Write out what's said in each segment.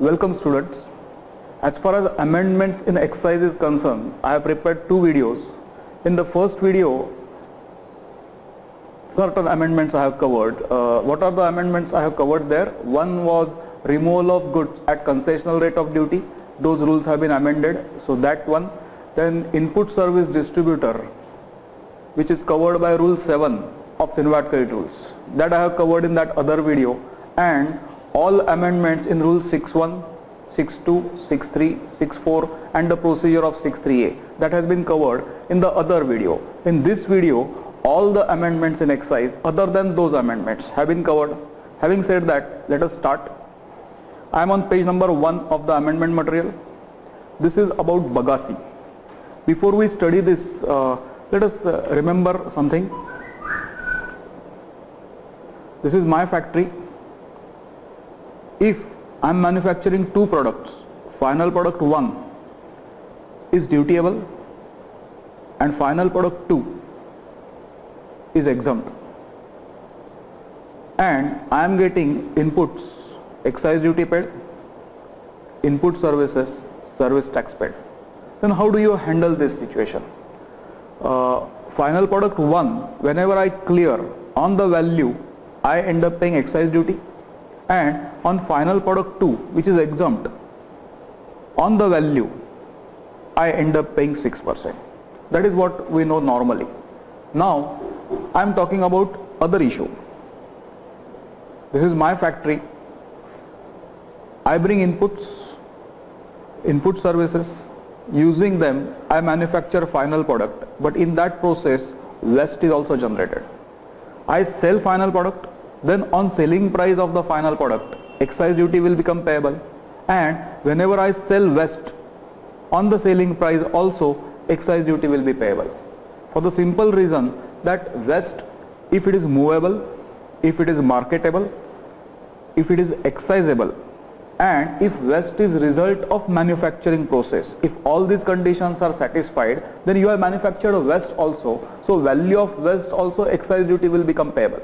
Welcome students. As far as amendments in excise is concerned, I have prepared two videos. In the first video, certain amendments I have covered. Uh, what are the amendments I have covered there? One was removal of goods at concessional rate of duty. Those rules have been amended. So that one. Then input service distributor, which is covered by rule 7 of CENVAT credit rules. That I have covered in that other video. And all amendments in rule 61, 62, 63, 64 and the procedure of 63A that has been covered in the other video. In this video all the amendments in excise other than those amendments have been covered. Having said that let us start. I am on page number 1 of the amendment material. This is about Bagasse. Before we study this uh, let us uh, remember something. This is my factory if I am manufacturing two products, final product 1 is dutiable and final product 2 is exempt and I am getting inputs excise duty paid, input services, service tax paid. Then how do you handle this situation? Uh, final product 1 whenever I clear on the value I end up paying excise duty and on final product 2 which is exempt on the value I end up paying 6%. That is what we know normally. Now I am talking about other issue. This is my factory. I bring inputs, input services, using them I manufacture final product but in that process waste is also generated. I sell final product then on selling price of the final product excise duty will become payable. And whenever I sell waste on the selling price also excise duty will be payable. For the simple reason that waste if it is movable if it is marketable if it is excisable and if waste is result of manufacturing process if all these conditions are satisfied then you have manufactured a waste also. So value of waste also excise duty will become payable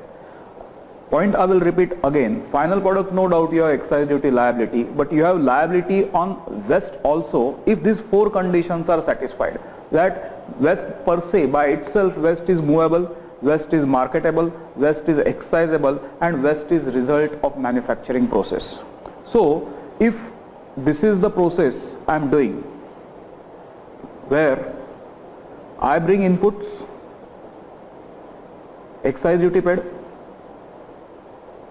Point I will repeat again, final product no doubt you have excise duty liability, but you have liability on waste also if these four conditions are satisfied. That waste per se by itself waste is movable, waste is marketable, waste is excisable and waste is result of manufacturing process. So if this is the process I am doing where I bring inputs, excise duty paid,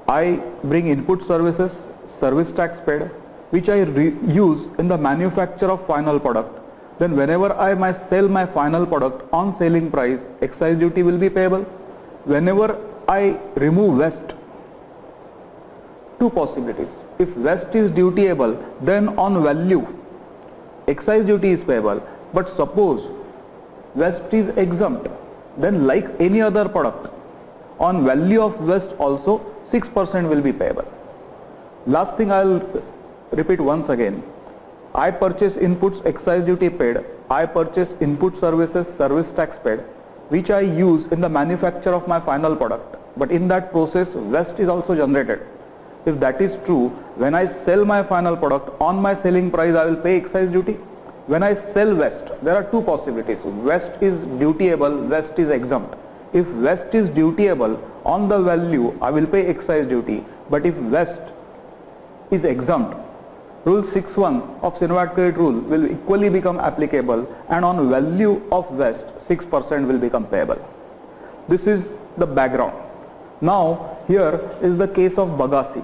I bring input services, service tax paid, which I use in the manufacture of final product. Then whenever I my sell my final product on selling price, excise duty will be payable. Whenever I remove waste, two possibilities. If waste is dutiable, then on value, excise duty is payable. But suppose waste is exempt, then like any other product, on value of waste also 6% will be payable. Last thing I will repeat once again. I purchase inputs excise duty paid, I purchase input services service tax paid which I use in the manufacture of my final product but in that process waste is also generated. If that is true, when I sell my final product on my selling price I will pay excise duty. When I sell waste, there are two possibilities. Waste is dutiable, waste is exempt if waste is dutiable on the value I will pay excise duty but if waste is exempt rule 61 of CENVAT credit rule will equally become applicable and on value of waste 6% will become payable. This is the background. Now here is the case of Bagasse.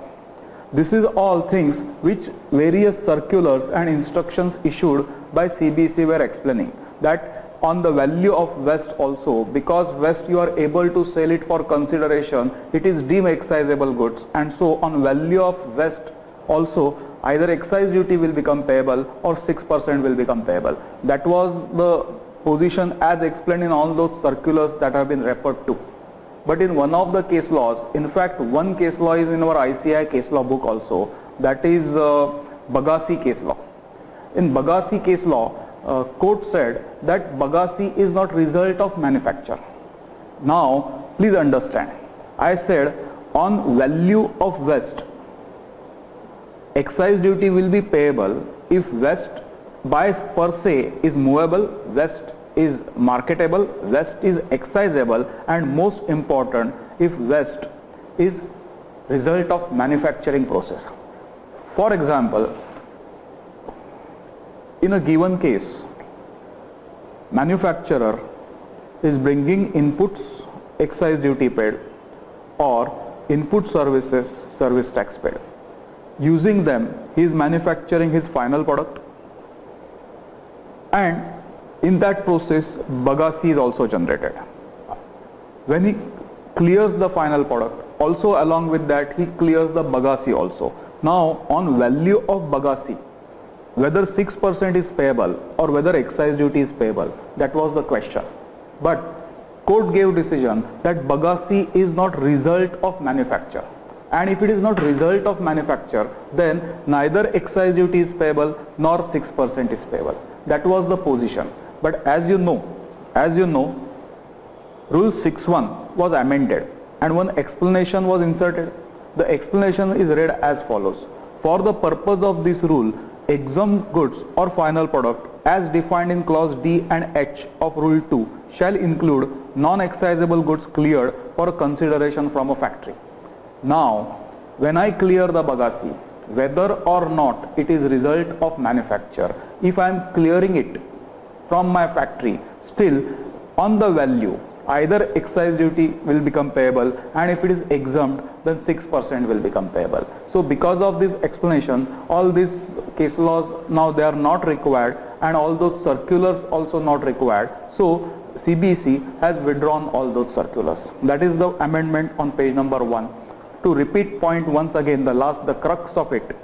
This is all things which various circulars and instructions issued by CBC were explaining that on the value of waste also. Because waste you are able to sell it for consideration it is deemed excisable goods. And so on value of waste also either excise duty will become payable or 6% will become payable. That was the position as explained in all those circulars that have been referred to. But in one of the case laws in fact one case law is in our ICAI case law book also. That is uh, Bagasse case law. In Bagasse case law uh, court said that Bagasse is not result of manufacture. Now please understand I said on value of waste excise duty will be payable if waste by per se is movable, waste is marketable, waste is excisable and most important if waste is result of manufacturing process. For example, in a given case, manufacturer is bringing inputs excise duty paid or input services service tax paid. Using them, he is manufacturing his final product and in that process, Bagasse is also generated. When he clears the final product, also along with that, he clears the Bagasse also. Now, on value of Bagasse, whether 6% is payable or whether excise duty is payable, that was the question. But court gave decision that Bagasse is not result of manufacture. And if it is not result of manufacture, then neither excise duty is payable nor 6% is payable. That was the position. But as you know, as you know, Rule 6.1 was amended and one explanation was inserted. The explanation is read as follows. For the purpose of this rule, exempt goods or final product as defined in clause D and H of Rule 2 shall include non-excisable goods cleared for consideration from a factory. Now, when I clear the Bagasse, whether or not it is result of manufacture, if I am clearing it from my factory still on the value either excise duty will become payable and if it is exempt then 6% will become payable. So because of this explanation all these case laws now they are not required and all those circulars also not required. So CBC has withdrawn all those circulars. That is the amendment on page number 1. To repeat point once again the last the crux of it.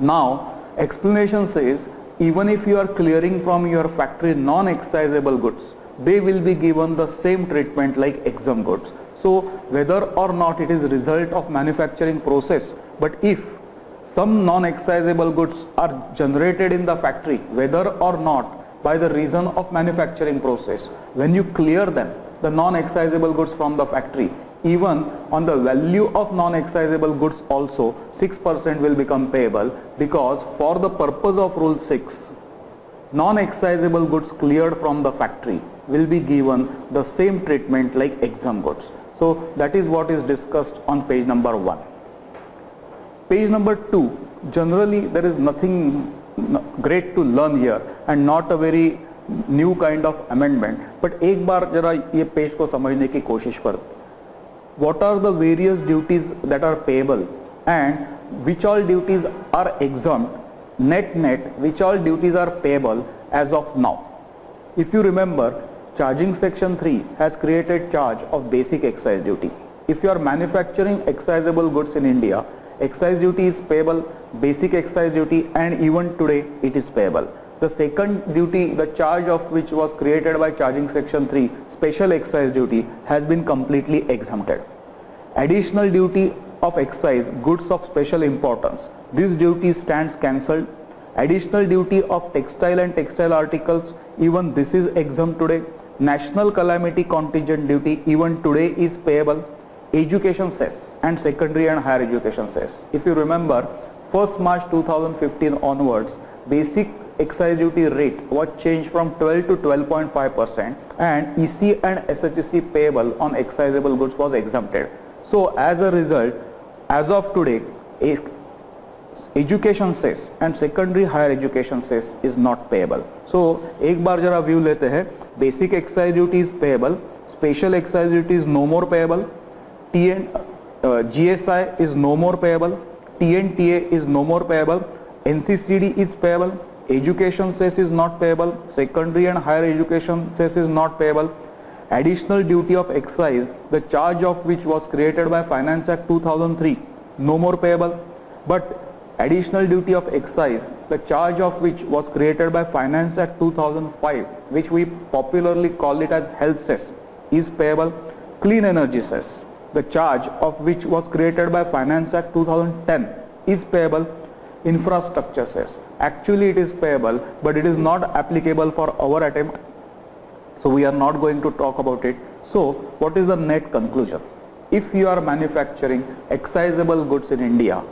Now explanation says even if you are clearing from your factory non-excisable goods, they will be given the same treatment like exempt goods. So whether or not it is result of manufacturing process, but if some non-excisable goods are generated in the factory, whether or not by the reason of manufacturing process, when you clear them, the non-excisable goods from the factory, even on the value of non-excisable goods also 6% will become payable because for the purpose of rule 6 non-excisable goods cleared from the factory will be given the same treatment like exempt goods. So that is what is discussed on page number 1. Page number 2 generally there is nothing great to learn here and not a very new kind of amendment but एक बार जरा ये page को समझने की कोशिश कर what are the various duties that are payable and which all duties are exempt net net which all duties are payable as of now if you remember charging section 3 has created charge of basic excise duty. If you are manufacturing excisable goods in India excise duty is payable basic excise duty and even today it is payable. The second duty the charge of which was created by charging section 3 special excise duty has been completely exempted. Additional duty of excise goods of special importance. This duty stands cancelled. Additional duty of textile and textile articles even this is exempt today national calamity contingent duty even today is payable. Education cess and secondary and higher education cess if you remember 1st March 2015 onwards basic excise duty rate was changed from 12 to 12.5 percent and EC and SHC payable on excisable goods was exempted. So as a result, as of today, education cess and secondary higher education cess is not payable so एक बार जरा view लेते हैं basic excise duty is payable special excise duty is no more payable T N G S I is no more payable T N T A no more payable N C C D is payable education cess is not payable secondary and higher education cess is not payable additional duty of excise the charge of which was created by finance act two thousand three no more payable but additional duty of excise, the charge of which was created by Finance Act 2005, which we popularly call it as health cess, is payable. Clean energy cess, the charge of which was created by Finance Act 2010, is payable. Infrastructure cess, actually it is payable, but it is not applicable for our attempt so we are not going to talk about it. So what is the net conclusion? If you are manufacturing excisable goods in India,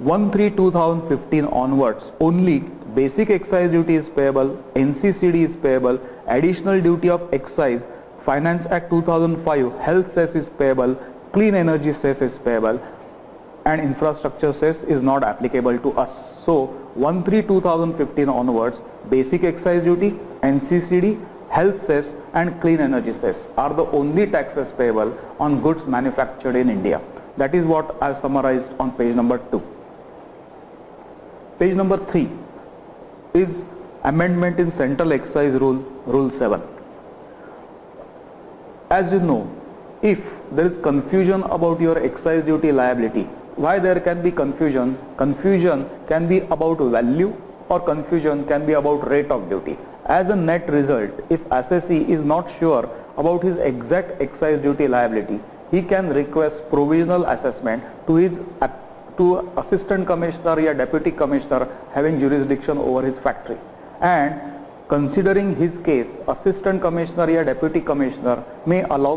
1-3-2015 onwards, only basic excise duty is payable, NCCD is payable, additional duty of excise, Finance Act 2005, health cess is payable, clean energy cess is payable, and infrastructure cess is not applicable to us. So 1-3-2015 onwards, basic excise duty, NCCD, health cess and clean energy cess are the only taxes payable on goods manufactured in India. That is what I have summarized on page number 2. Page number 3 is amendment in central excise rule, rule 7. As you know, if there is confusion about your excise duty liability, why there can be confusion? Confusion can be about value or confusion can be about rate of duty. As a net result, if assessee is not sure about his exact excise duty liability, he can request provisional assessment to his to assistant commissioner or deputy commissioner having jurisdiction over his factory. And considering his case assistant commissioner or deputy commissioner may allow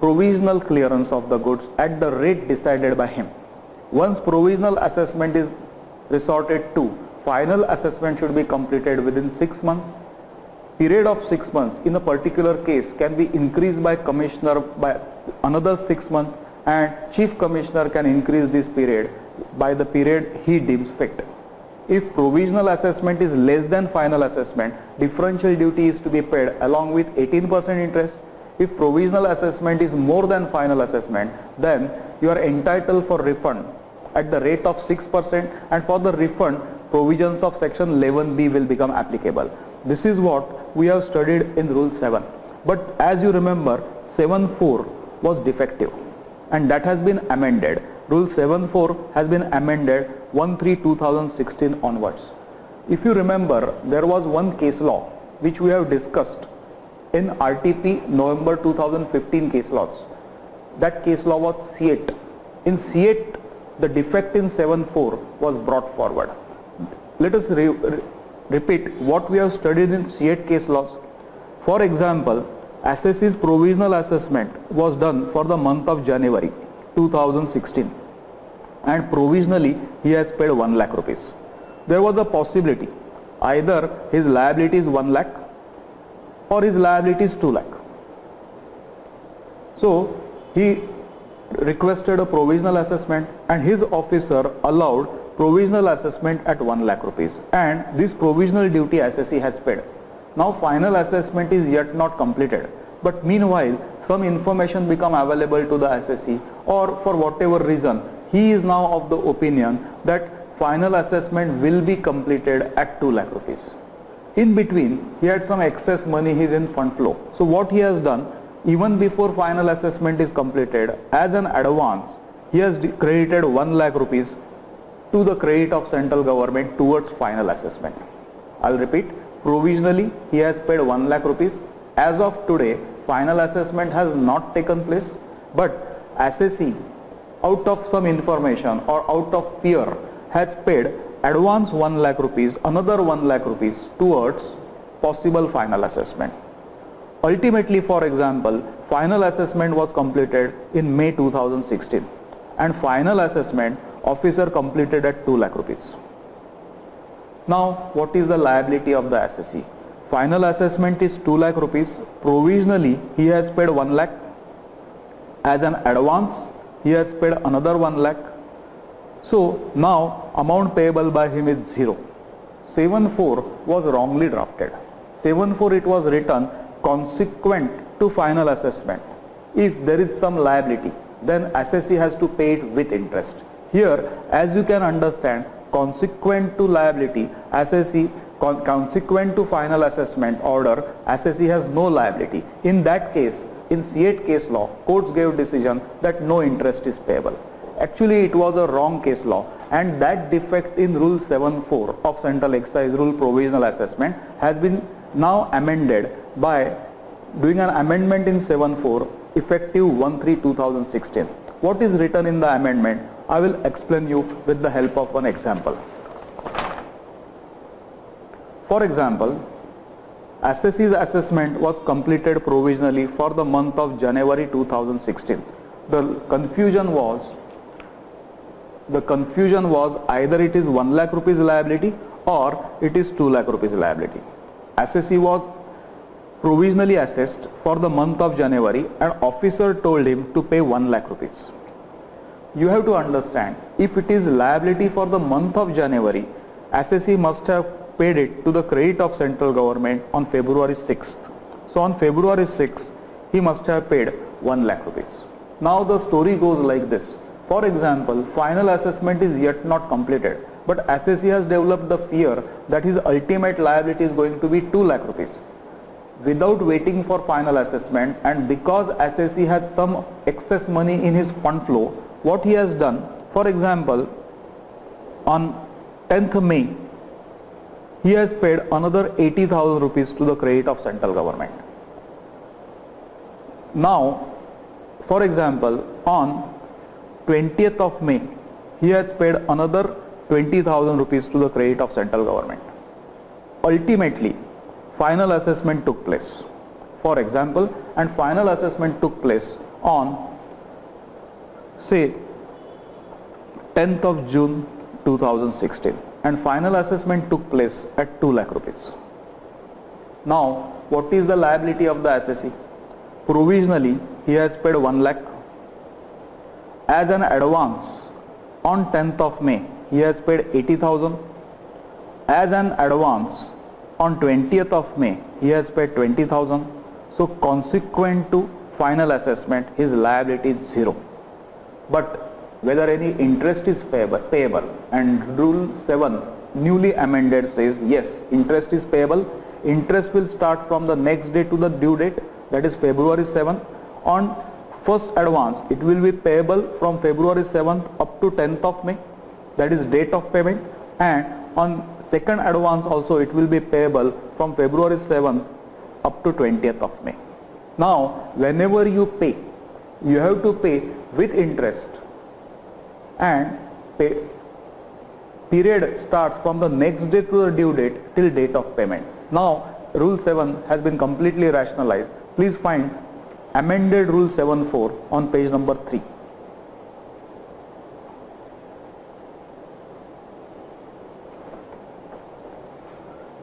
provisional clearance of the goods at the rate decided by him. Once provisional assessment is resorted to final assessment should be completed within 6 months. Period of 6 months in a particular case can be increased by commissioner by another 6 months and chief commissioner can increase this period by the period he deems fit. If provisional assessment is less than final assessment, differential duty is to be paid along with 18% interest. If provisional assessment is more than final assessment, then you are entitled for refund at the rate of 6% and for the refund, provisions of section 11b will become applicable. This is what we have studied in rule 7. But as you remember, 7.4 was defective and that has been amended. Rule 7.4 has been amended 1-3-2016 onwards. If you remember, there was one case law which we have discussed in RTP November 2015 case laws. That case law was C8. In C8, the defect in 7.4 was brought forward. Let us re re repeat what we have studied in C8 case laws. For example, assessee's provisional assessment was done for the month of January 2016 and provisionally he has paid 1 lakh rupees. There was a possibility either his liability is 1 lakh or his liability is 2 lakh. So he requested a provisional assessment and his officer allowed provisional assessment at 1 lakh rupees and this provisional duty assessee has paid. Now final assessment is yet not completed but meanwhile some information become available to the assessee or for whatever reason he is now of the opinion that final assessment will be completed at 2 lakh rupees. In between he had some excess money he is in fund flow. So what he has done even before final assessment is completed as an advance he has credited 1 lakh rupees to the credit of central government towards final assessment. I'll repeat provisionally he has paid 1 lakh rupees as of today final assessment has not taken place but assessee out of some information or out of fear has paid advance 1 lakh rupees another 1 lakh rupees towards possible final assessment. Ultimately for example final assessment was completed in May 2016 and final assessment officer completed at 2 lakh rupees. Now what is the liability of the assessee? Final assessment is 2 lakh rupees. Provisionally he has paid 1 lakh. As an advance he has paid another 1 lakh. So now amount payable by him is 0. 7.4 was wrongly drafted. 7.4 it was written consequent to final assessment. If there is some liability then assessee has to pay it with interest. Here as you can understand consequent to liability assessee consequent to final assessment order assessee has no liability. In that case in C8 case law courts gave decision that no interest is payable. Actually it was a wrong case law and that defect in rule 74 of central excise rule provisional assessment has been now amended by doing an amendment in 74 effective 1 3 2016 what is written in the amendment I will explain you with the help of one example. For example, assessee's assessment was completed provisionally for the month of January 2016. The confusion was The confusion was either it is 1 lakh rupees liability or it is 2 lakh rupees liability. Assessee was provisionally assessed for the month of January and officer told him to pay 1 lakh rupees. You have to understand if it is liability for the month of January, assessee must have paid it to the credit of central government on February 6th. So on February 6th, he must have paid 1 lakh rupees. Now the story goes like this. For example, final assessment is yet not completed, but assessee has developed the fear that his ultimate liability is going to be 2 lakh rupees. Without waiting for final assessment and because assessee had some excess money in his fund flow, what he has done, for example, on 10th May, he has paid another 80,000 rupees to the credit of central government. Now, for example, on 20th of May, he has paid another 20,000 rupees to the credit of central government. Ultimately, final assessment took place. For example, and final assessment took place on say 10th of June 2016 and final assessment took place at 2 lakh rupees. Now, what is the liability of the assessee? Provisionally, he has paid 1 lakh. As an advance, on 10th of May, he has paid 80,000. As an advance, on 20th of May, he has paid 20,000. So consequent to final assessment, his liability is zero. But whether any interest is payable, and rule 7 newly amended says yes, interest is payable. Interest will start from the next day to the due date that is February 7th. On first advance, it will be payable from February 7th up to 10th of May that is date of payment and on second advance also it will be payable from February 7th up to 20th of May. Now whenever you pay you have to pay with interest and pay period starts from the next day to the due date till date of payment. Now rule 7 has been completely rationalized. Please find amended rule 7.4 on page number 3.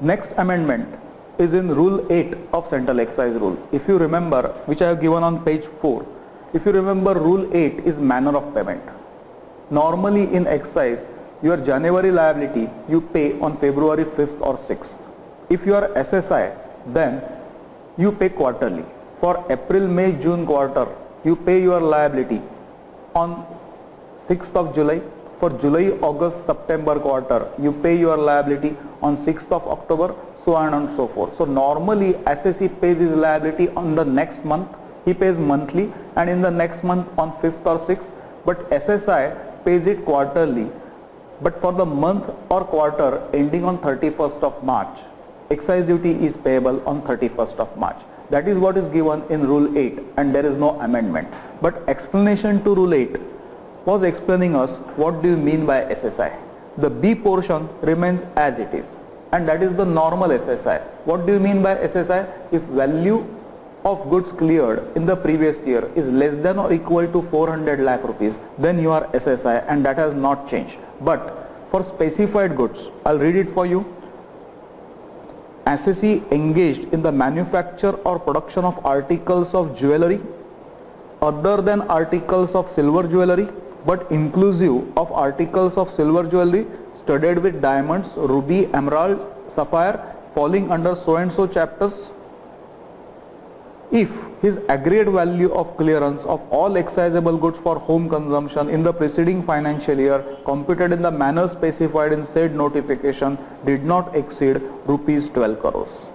Next amendment is in rule 8 of central excise rule. If you remember, which I have given on page 4, if you remember rule 8 is manner of payment. Normally in excise, your January liability you pay on February 5th or 6th. If you are SSI, then you pay quarterly. For April, May, June quarter, you pay your liability on 6th of July. For July, August, September quarter, you pay your liability on 6th of October, so on and so forth. So normally assessee pays his liability on the next month, he pays monthly and in the next month on 5th or 6th, but SSI pays it quarterly. But for the month or quarter ending on 31st of March, excise duty is payable on 31st of March. That is what is given in rule 8 and there is no amendment. But explanation to rule 8 was explaining us what do you mean by SSI. The B portion remains as it is and that is the normal SSI. What do you mean by SSI? If value of goods cleared in the previous year is less than or equal to 400 lakh rupees then you are SSI and that has not changed. But for specified goods, I'll read it for you. Assessee engaged in the manufacture or production of articles of jewelry other than articles of silver jewelry but inclusive of articles of silver jewelry studded with diamonds, ruby, emerald, sapphire falling under so and so chapters if his agreed value of clearance of all excisable goods for home consumption in the preceding financial year computed in the manner specified in said notification did not exceed rupees 12 crores.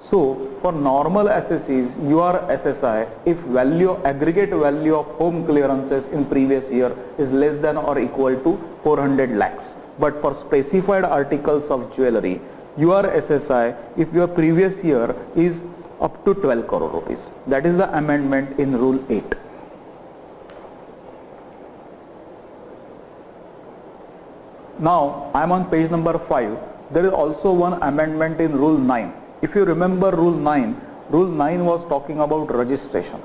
So for normal assessees, your SSI, if value, aggregate value of home clearances in previous year is less than or equal to 400 lakhs. But for specified articles of jewelry, your SSI, if your previous year is up to 12 crore rupees. That is the amendment in rule 8. Now I am on page number 5. There is also one amendment in rule 9 if you remember rule 9, rule 9 was talking about registration.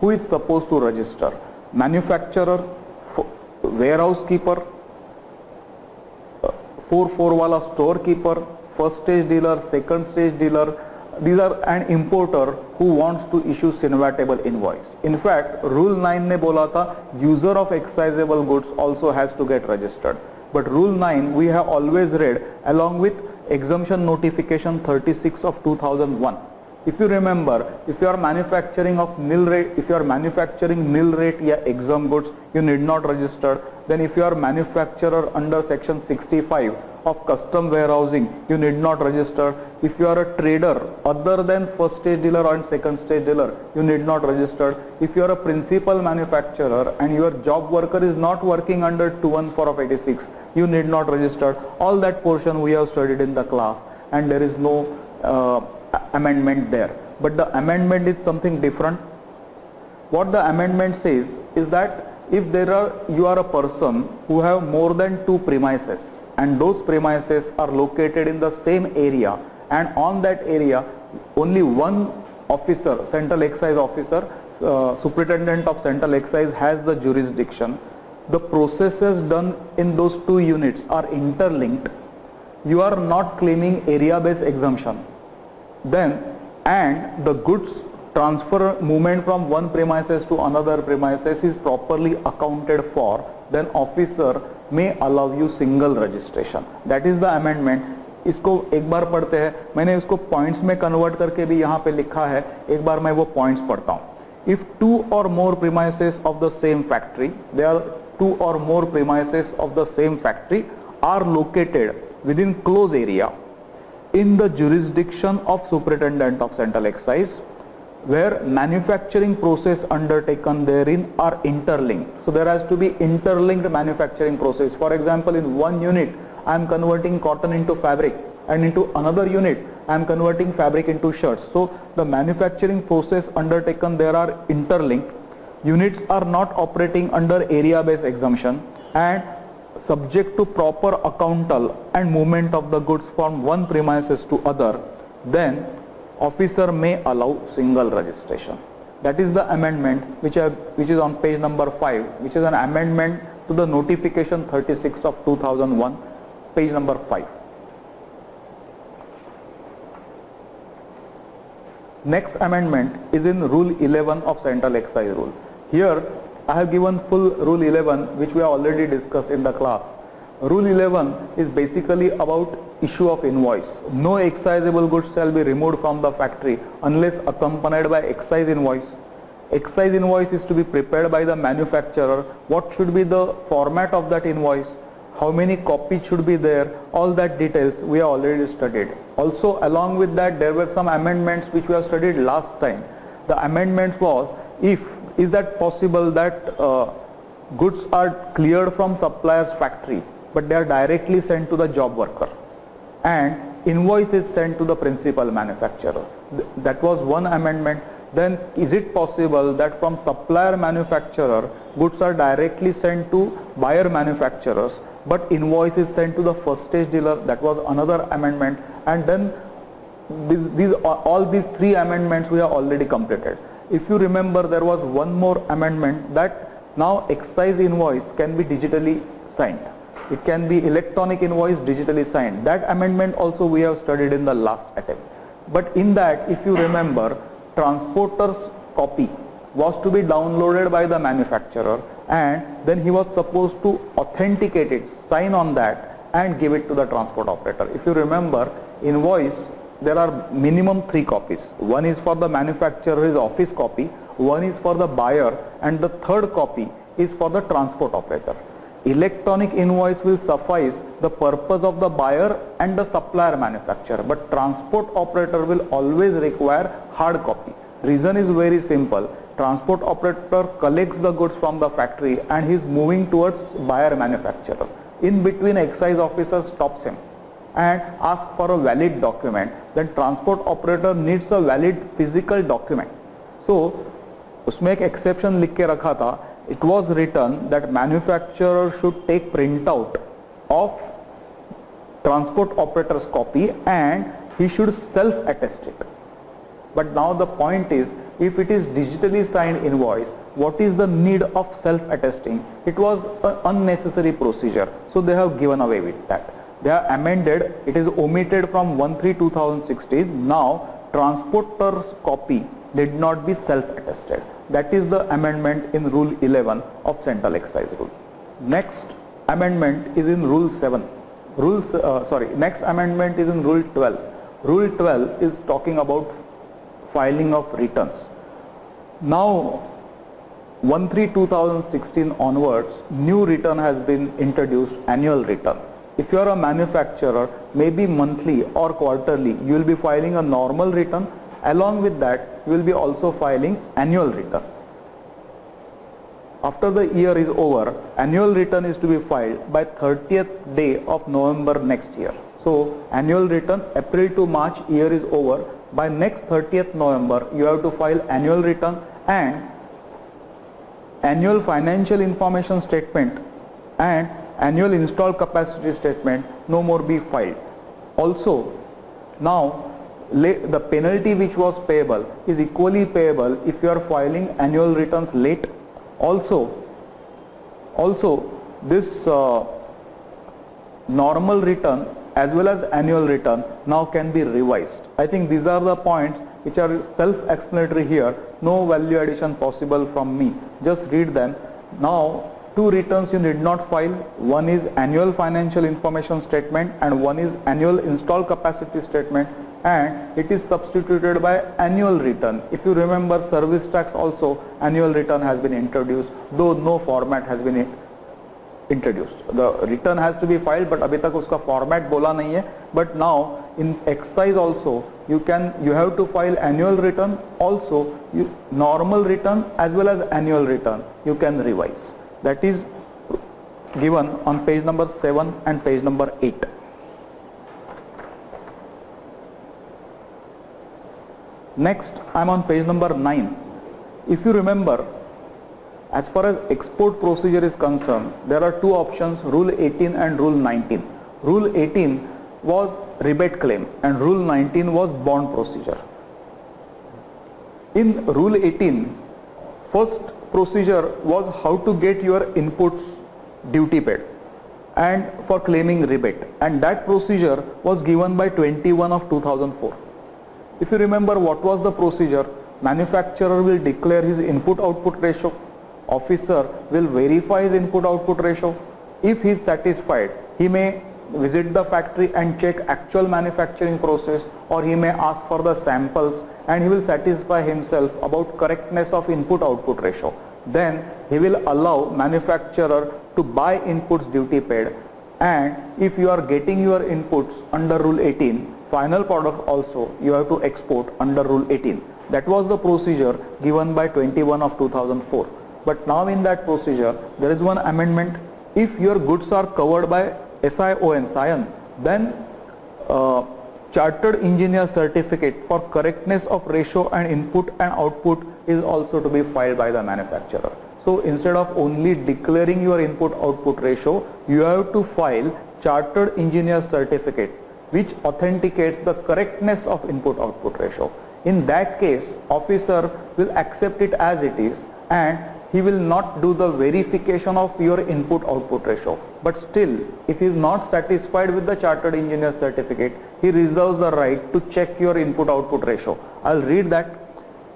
Who is supposed to register? Manufacturer warehouse keeper, uh, 4-4 wala store keeper, first stage dealer, second stage dealer, these are an importer who wants to issue CENVATable invoice. In fact, rule 9 ne bola tha user of excisable goods also has to get registered. But rule 9 we have always read along with exemption notification 36 of 2001 if you remember if you are manufacturing of nil rate if you are manufacturing nil rate yeah exam goods you need not register then if you are manufacturer under section 65 of custom warehousing you need not register if you are a trader other than first stage dealer and second stage dealer you need not register if you are a principal manufacturer and your job worker is not working under 214 of 86 you need not register all that portion we have studied in the class and there is no uh, amendment there. But the amendment is something different. What the amendment says is that if there are you are a person who have more than two premises and those premises are located in the same area. And on that area only one officer central excise officer uh, superintendent of central excise has the jurisdiction. The processes done in those two units are interlinked. You are not claiming area based exemption. Then and the goods transfer movement from one premises to another premises is properly accounted for then officer may allow you single registration. That is the amendment. इसको एक बार पढ़ते हैं। मैंने इसको points में convert करके भी यहाँ पे लिखा है। एक बार मैं वो पॉइंट्स पढ़ता हूँ। If two or more premises of the same factory they are two or more premises of the same factory are located within close area in the jurisdiction of superintendent of central excise where manufacturing process undertaken therein are interlinked. So there has to be interlinked manufacturing process. For example, in one unit, I am converting cotton into fabric and into another unit, I am converting fabric into shirts. So the manufacturing process undertaken there are interlinked. Units are not operating under area based exemption and subject to proper accountal and movement of the goods from one premises to other, then officer may allow single registration. That is the amendment which, which is on page number 5, which is an amendment to the notification 36 of 2001, page number 5. Next amendment is in rule 11 of central excise rule. Here I have given full rule 11 which we have already discussed in the class. Rule 11 is basically about issue of invoice. No excisable goods shall be removed from the factory unless accompanied by excise invoice. Excise invoice is to be prepared by the manufacturer. What should be the format of that invoice? How many copies should be there? All that details we have already studied. Also along with that there were some amendments which we have studied last time. The amendments was if is that possible that uh, goods are cleared from supplier's factory but they are directly sent to the job worker. And invoice is sent to the principal manufacturer. That was one amendment. Then is it possible that from supplier manufacturer goods are directly sent to buyer manufacturers but invoice is sent to the first stage dealer? That was another amendment. And then these, these all these three amendments we have already completed. If you remember there was one more amendment that now excise invoice can be digitally signed. It can be electronic invoice digitally signed. That amendment also we have studied in the last attempt. But in that if you remember transporter's copy was to be downloaded by the manufacturer and then he was supposed to authenticate it, sign on that and give it to the transport operator. If you remember invoice there are minimum three copies. One is for the manufacturer's office copy, one is for the buyer and the third copy is for the transport operator. Electronic invoice will suffice the purpose of the buyer and the supplier manufacturer but transport operator will always require hard copy. Reason is very simple. Transport operator collects the goods from the factory and he is moving towards buyer manufacturer. In between excise officer stops him and ask for a valid document then transport operator needs a valid physical document so उसमें एक exception लिख के रखा था it was written that manufacturer should take printout of transport operator's copy and he should self attest it but now the point is if it is digitally signed invoice, what is the need of self-attesting? It was an unnecessary procedure. So they have given away with that. They have amended, it is omitted from 1-3-2016. Now transporter's copy did not be self-attested. That is the amendment in Rule 11 of Central Excise Rule. Next amendment is in Rule 7. Rule, uh, sorry, next amendment is in Rule 12. Rule 12 is talking about filing of returns. Now 1-3-2016 onwards, new return has been introduced, annual return. If you are a manufacturer, maybe monthly or quarterly, you will be filing a normal return. Along with that, will be also filing annual return. After the year is over, annual return is to be filed by 30th day of November next year. So annual return April to March year is over. By next 30th November, you have to file annual return and annual financial information statement and annual installed capacity statement no more be filed. Also, now the penalty which was payable is equally payable if you are filing annual returns late. Also, also this uh, normal return as well as annual return now can be revised. I think these are the points which are self-explanatory here. No value addition possible from me. Just read them. Now two returns you need not file. One is annual financial information statement and one is annual install capacity statement and it is substituted by annual return. If you remember service tax also annual return has been introduced though no format has been introduced. The return has to be filed but abhi tak uska format bola nahi hai but now in excise also you can you have to file annual return also you, normal return as well as annual return you can revise that is given on page number 7 and page number 8. Next I am on page number 9. If you remember as far as export procedure is concerned there are two options rule 18 and rule 19. Rule 18 was rebate claim and rule 19 was bond procedure. In rule 18 first procedure was how to get your inputs duty paid and for claiming rebate and that procedure was given by 21 of 2004. If you remember what was the procedure, manufacturer will declare his input output ratio, officer will verify his input output ratio. If he is satisfied, he may visit the factory and check actual manufacturing process or he may ask for the samples and he will satisfy himself about correctness of input output ratio. Then he will allow manufacturer to buy inputs duty paid and if you are getting your inputs under rule 18 final product also you have to export under rule 18 that was the procedure given by 21 of 2004 but now in that procedure there is one amendment. If your goods are covered by SION, SION then uh, chartered engineer certificate for correctness of ratio and input and output is also to be filed by the manufacturer. So instead of only declaring your input output ratio, you have to file chartered engineer certificate which authenticates the correctness of input output ratio. In that case, officer will accept it as it is and he will not do the verification of your input output ratio. But still, if he is not satisfied with the chartered engineer certificate, he reserves the right to check your input output ratio. I'll read that.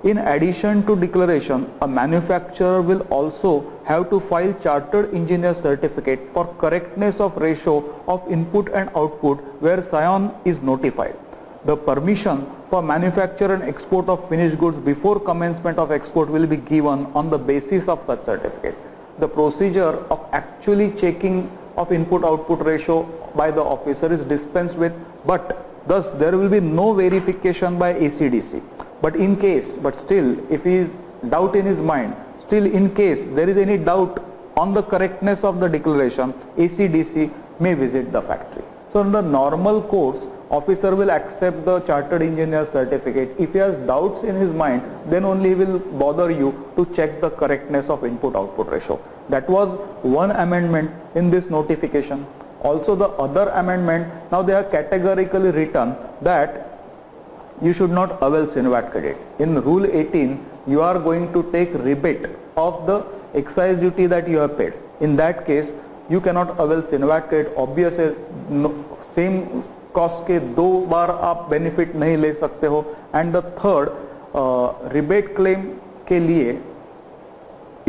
In addition to declaration, a manufacturer will also have to file chartered engineer certificate for correctness of ratio of input and output where SION is notified the permission for manufacture and export of finished goods before commencement of export will be given on the basis of such certificate. The procedure of actually checking of input output ratio by the officer is dispensed with but thus there will be no verification by ACDC. But in case, but still if he is doubt in his mind, still in case there is any doubt on the correctness of the declaration, ACDC may visit the factory. So in the normal course, officer will accept the chartered engineer certificate. If he has doubts in his mind, then only he will bother you to check the correctness of input-output ratio. That was one amendment in this notification. Also the other amendment, now they are categorically written that you should not avail CENVAT credit. In rule 18, you are going to take rebate of the excise duty that you have paid. In that case, you cannot avail CENVAT credit obviously no, same cost ke do bar aap benefit nahi le sakte ho and the third uh, rebate claim ke liye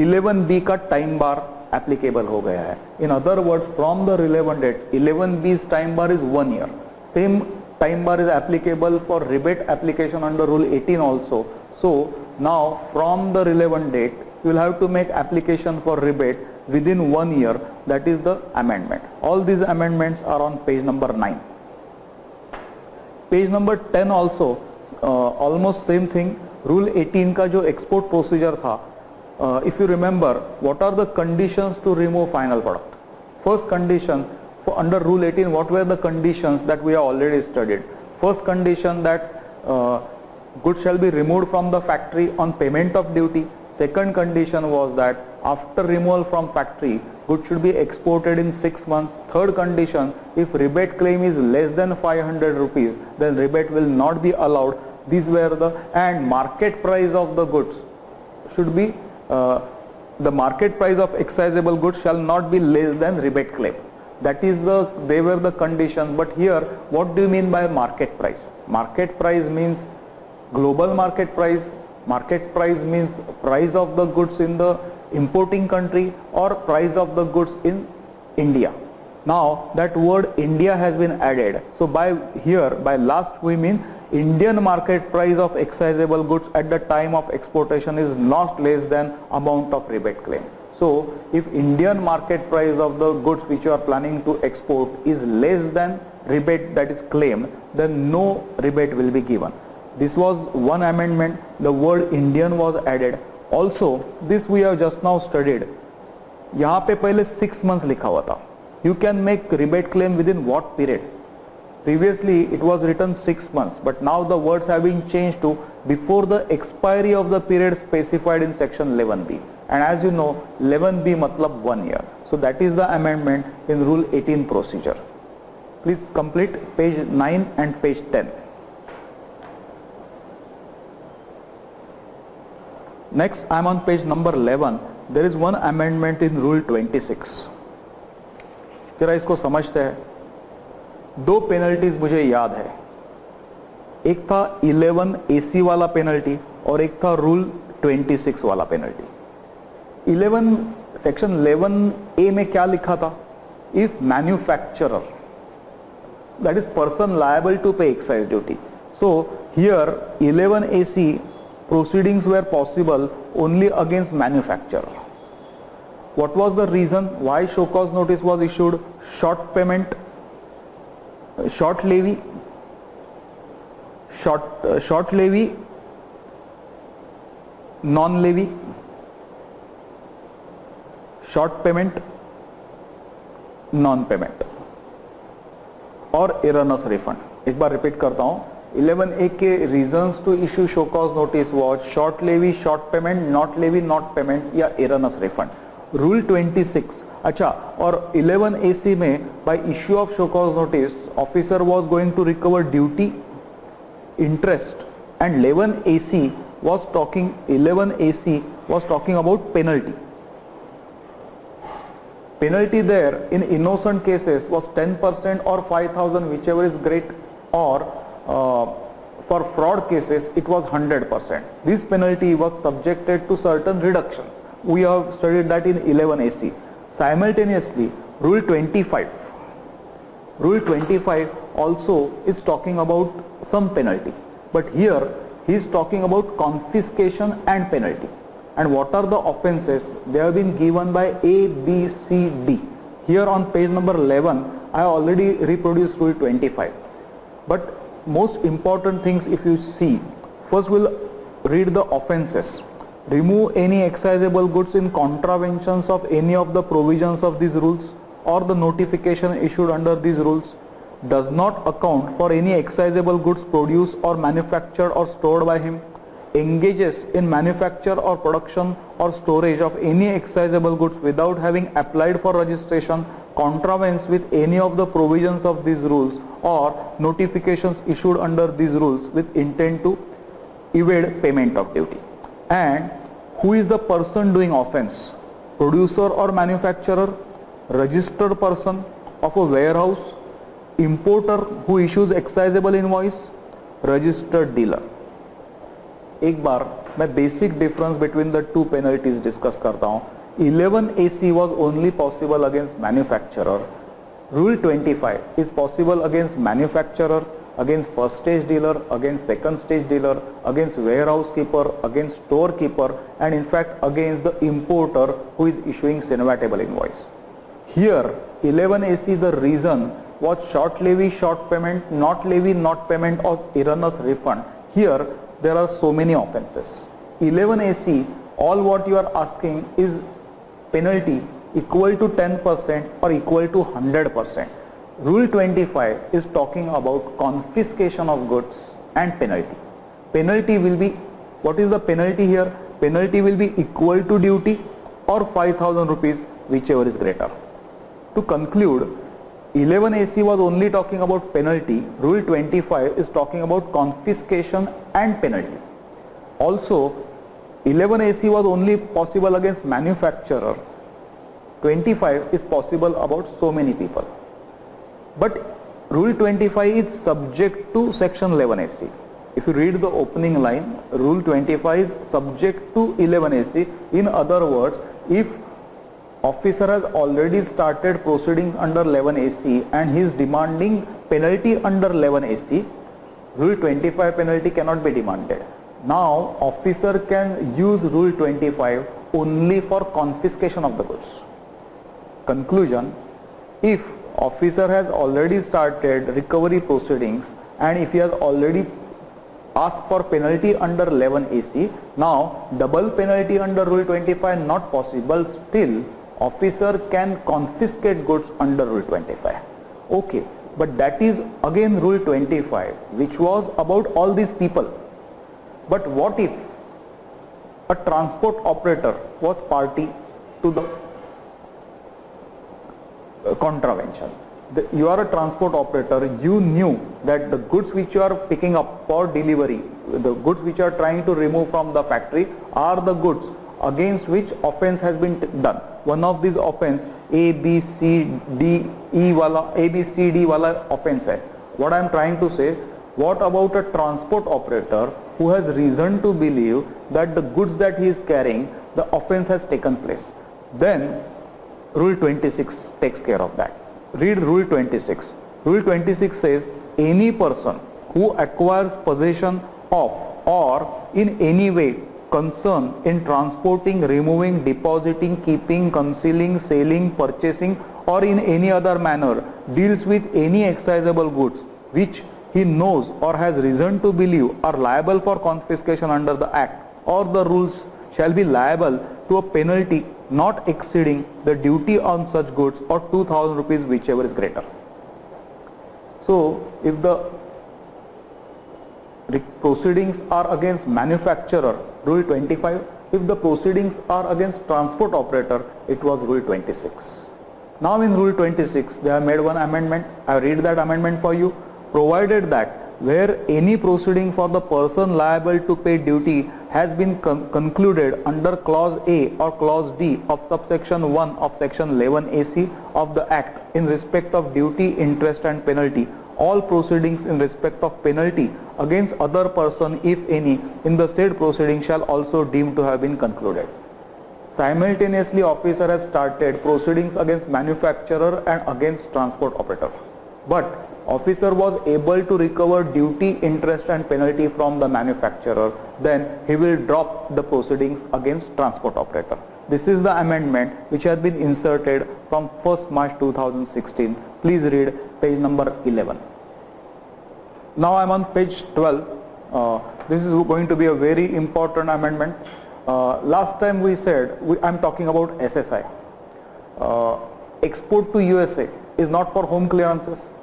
11b ka time bar applicable ho gaya hai in other words from the relevant date 11b's time bar is is year same time bar is applicable for rebate application under rule 18 also so now from the relevant date you will have to make application for rebate within one year that is the amendment all these amendments are on page number 9 page number 10 also uh, almost same thing rule 18 का जो export procedure था uh, if you remember what are the conditions to remove final product first condition for under rule 18 what were the conditions that we have already studied first condition that uh, goods shall be removed from the factory on payment of duty. Second condition was that after removal from factory goods should be exported in 6 months. Third condition if rebate claim is less than 500 rupees then rebate will not be allowed. These were the and market price of the goods should be uh, the market price of excisable goods shall not be less than rebate claim. That is the they were the conditions but here what do you mean by market price? Market price means global market price market price means price of the goods in the importing country or price of the goods in India now that word India has been added so by here by last we mean Indian market price of excisable goods at the time of exportation is not less than amount of rebate claim. So if Indian market price of the goods which you are planning to export is less than rebate that is claimed then no rebate will be given This was one amendment the word Indian was added. Also this we have just now studied. यहाँ पे पहले six months लिखा हुआ था. You can make rebate claim within what period? Previously it was written 6 months but now the words have been changed to before the expiry of the period specified in section 11b and as you know 11b matlab 1 year. So that is the amendment in rule 18 procedure. Please complete page 9 and page 10. Next I am on page number 11 there is one amendment in rule 26. जरा इसको समझते हैं दो penalties मुझे याद है एक था 11 एसी वाला पेनल्टी और एक था रूल 26 वाला पेनल्टी 11 सेक्शन 11 ए में क्या लिखा था if manufacturer that is person liable to pay excise duty so here 11 ac proceedings were possible only against manufacturer what was the reason why show cause notice was issued short payment short levy short uh, short levy non levy short payment non payment और erroneous refund एक बार repeat करता हूँ eleven A के reason to issue show cause notice which short levy short payment not levy not payment या erroneous refund rule 26 अच्छा और 11 AC में by issue of show cause notice officer was going to recover duty interest and 11 AC was talking 11 AC was talking about penalty penalty there in innocent cases was 10% or 5000 whichever is great or Uh, for fraud cases it was 100% this penalty was subjected to certain reductions we have studied that in 11 AC Simultaneously, Rule 25. Rule 25 also is talking about some penalty. But here he is talking about confiscation and penalty. And what are the offences? They have been given by A, B, C, D. Here on page number 11, I already reproduced Rule 25. But most important things if you see, first we'll read the offences remove any excisable goods in contraventions of any of the provisions of these rules or the notification issued under these rules does not account for any excisable goods produced or manufactured or stored by him engages in manufacture or production or storage of any excisable goods without having applied for registration contravenes with any of the provisions of these rules or notifications issued under these rules with intent to evade payment of duty. And who is the person doing offense? Producer or manufacturer, registered person of a warehouse, importer who issues excisable invoice, registered dealer. एक बार मैं basic difference between the two penalties discuss करता हूँ 11 AC was only possible against manufacturer. Rule 25 is possible against manufacturer, against first stage dealer, against second stage dealer, against warehouse keeper, against storekeeper and in fact against the importer who is issuing CENVATable invoice. Here 11 AC the reason was short levy, short payment, not levy, not payment or erroneous refund. Here there are so many offences. 11 AC all what you are asking is penalty equal to 10% or equal to 100%. Rule 25 is talking about confiscation of goods and penalty. Penalty will be, what is the penalty here? Penalty will be equal to duty or 5000 rupees whichever is greater. To conclude, 11 AC was only talking about penalty, rule 25 is talking about confiscation and penalty. Also, 11 AC was only possible against manufacturer, 25 is possible about so many people. But rule 25 is subject to section 11 AC. If you read the opening line, rule 25 is subject to 11 AC. In other words, if officer has already started proceeding under 11 AC and he is demanding penalty under 11 AC, rule 25 penalty cannot be demanded. Now officer can use rule 25 only for confiscation of the goods. Conclusion, if officer has already started recovery proceedings and if he has already asked for penalty under 11 AC, now double penalty under rule 25 not possible still officer can confiscate goods under rule 25. Okay, but that is again rule 25 which was about all these people but what if a transport operator was party to the uh, contravention? The, you are a transport operator, you knew that the goods which you are picking up for delivery, the goods which you are trying to remove from the factory are the goods against which offense has been done. One of these offense A, B, C, D, E wala, A, B, C, D wala offense hai. What I am trying to say, what about a transport operator who has reason to believe that the goods that he is carrying, the offense has taken place. Then rule 26 takes care of that. Read rule 26. Rule 26 says any person who acquires possession of or in any way concern in transporting, removing, depositing, keeping, concealing, selling, purchasing or in any other manner deals with any excisable goods which he knows or has reason to believe are liable for confiscation under the act or the rules shall be liable to a penalty not exceeding the duty on such goods or 2000 rupees whichever is greater. So if the proceedings are against manufacturer rule 25 if the proceedings are against transport operator it was rule 26 now in rule 26 they have made one amendment. I read that amendment for you provided that where any proceeding for the person liable to pay duty has been con concluded under clause A or clause D of subsection 1 of section 11 AC of the act in respect of duty, interest and penalty all proceedings in respect of penalty against other person if any in the said proceeding shall also deemed to have been concluded. Simultaneously officer has started proceedings against manufacturer and against transport operator. But officer was able to recover duty, interest and penalty from the manufacturer, then he will drop the proceedings against transport operator. This is the amendment which has been inserted from 1st March 2016. Please read page number 11. Now I am on page 12. Uh, this is going to be a very important amendment. Uh, last time we said, I am talking about SSI. Uh, export to USA is not for home clearances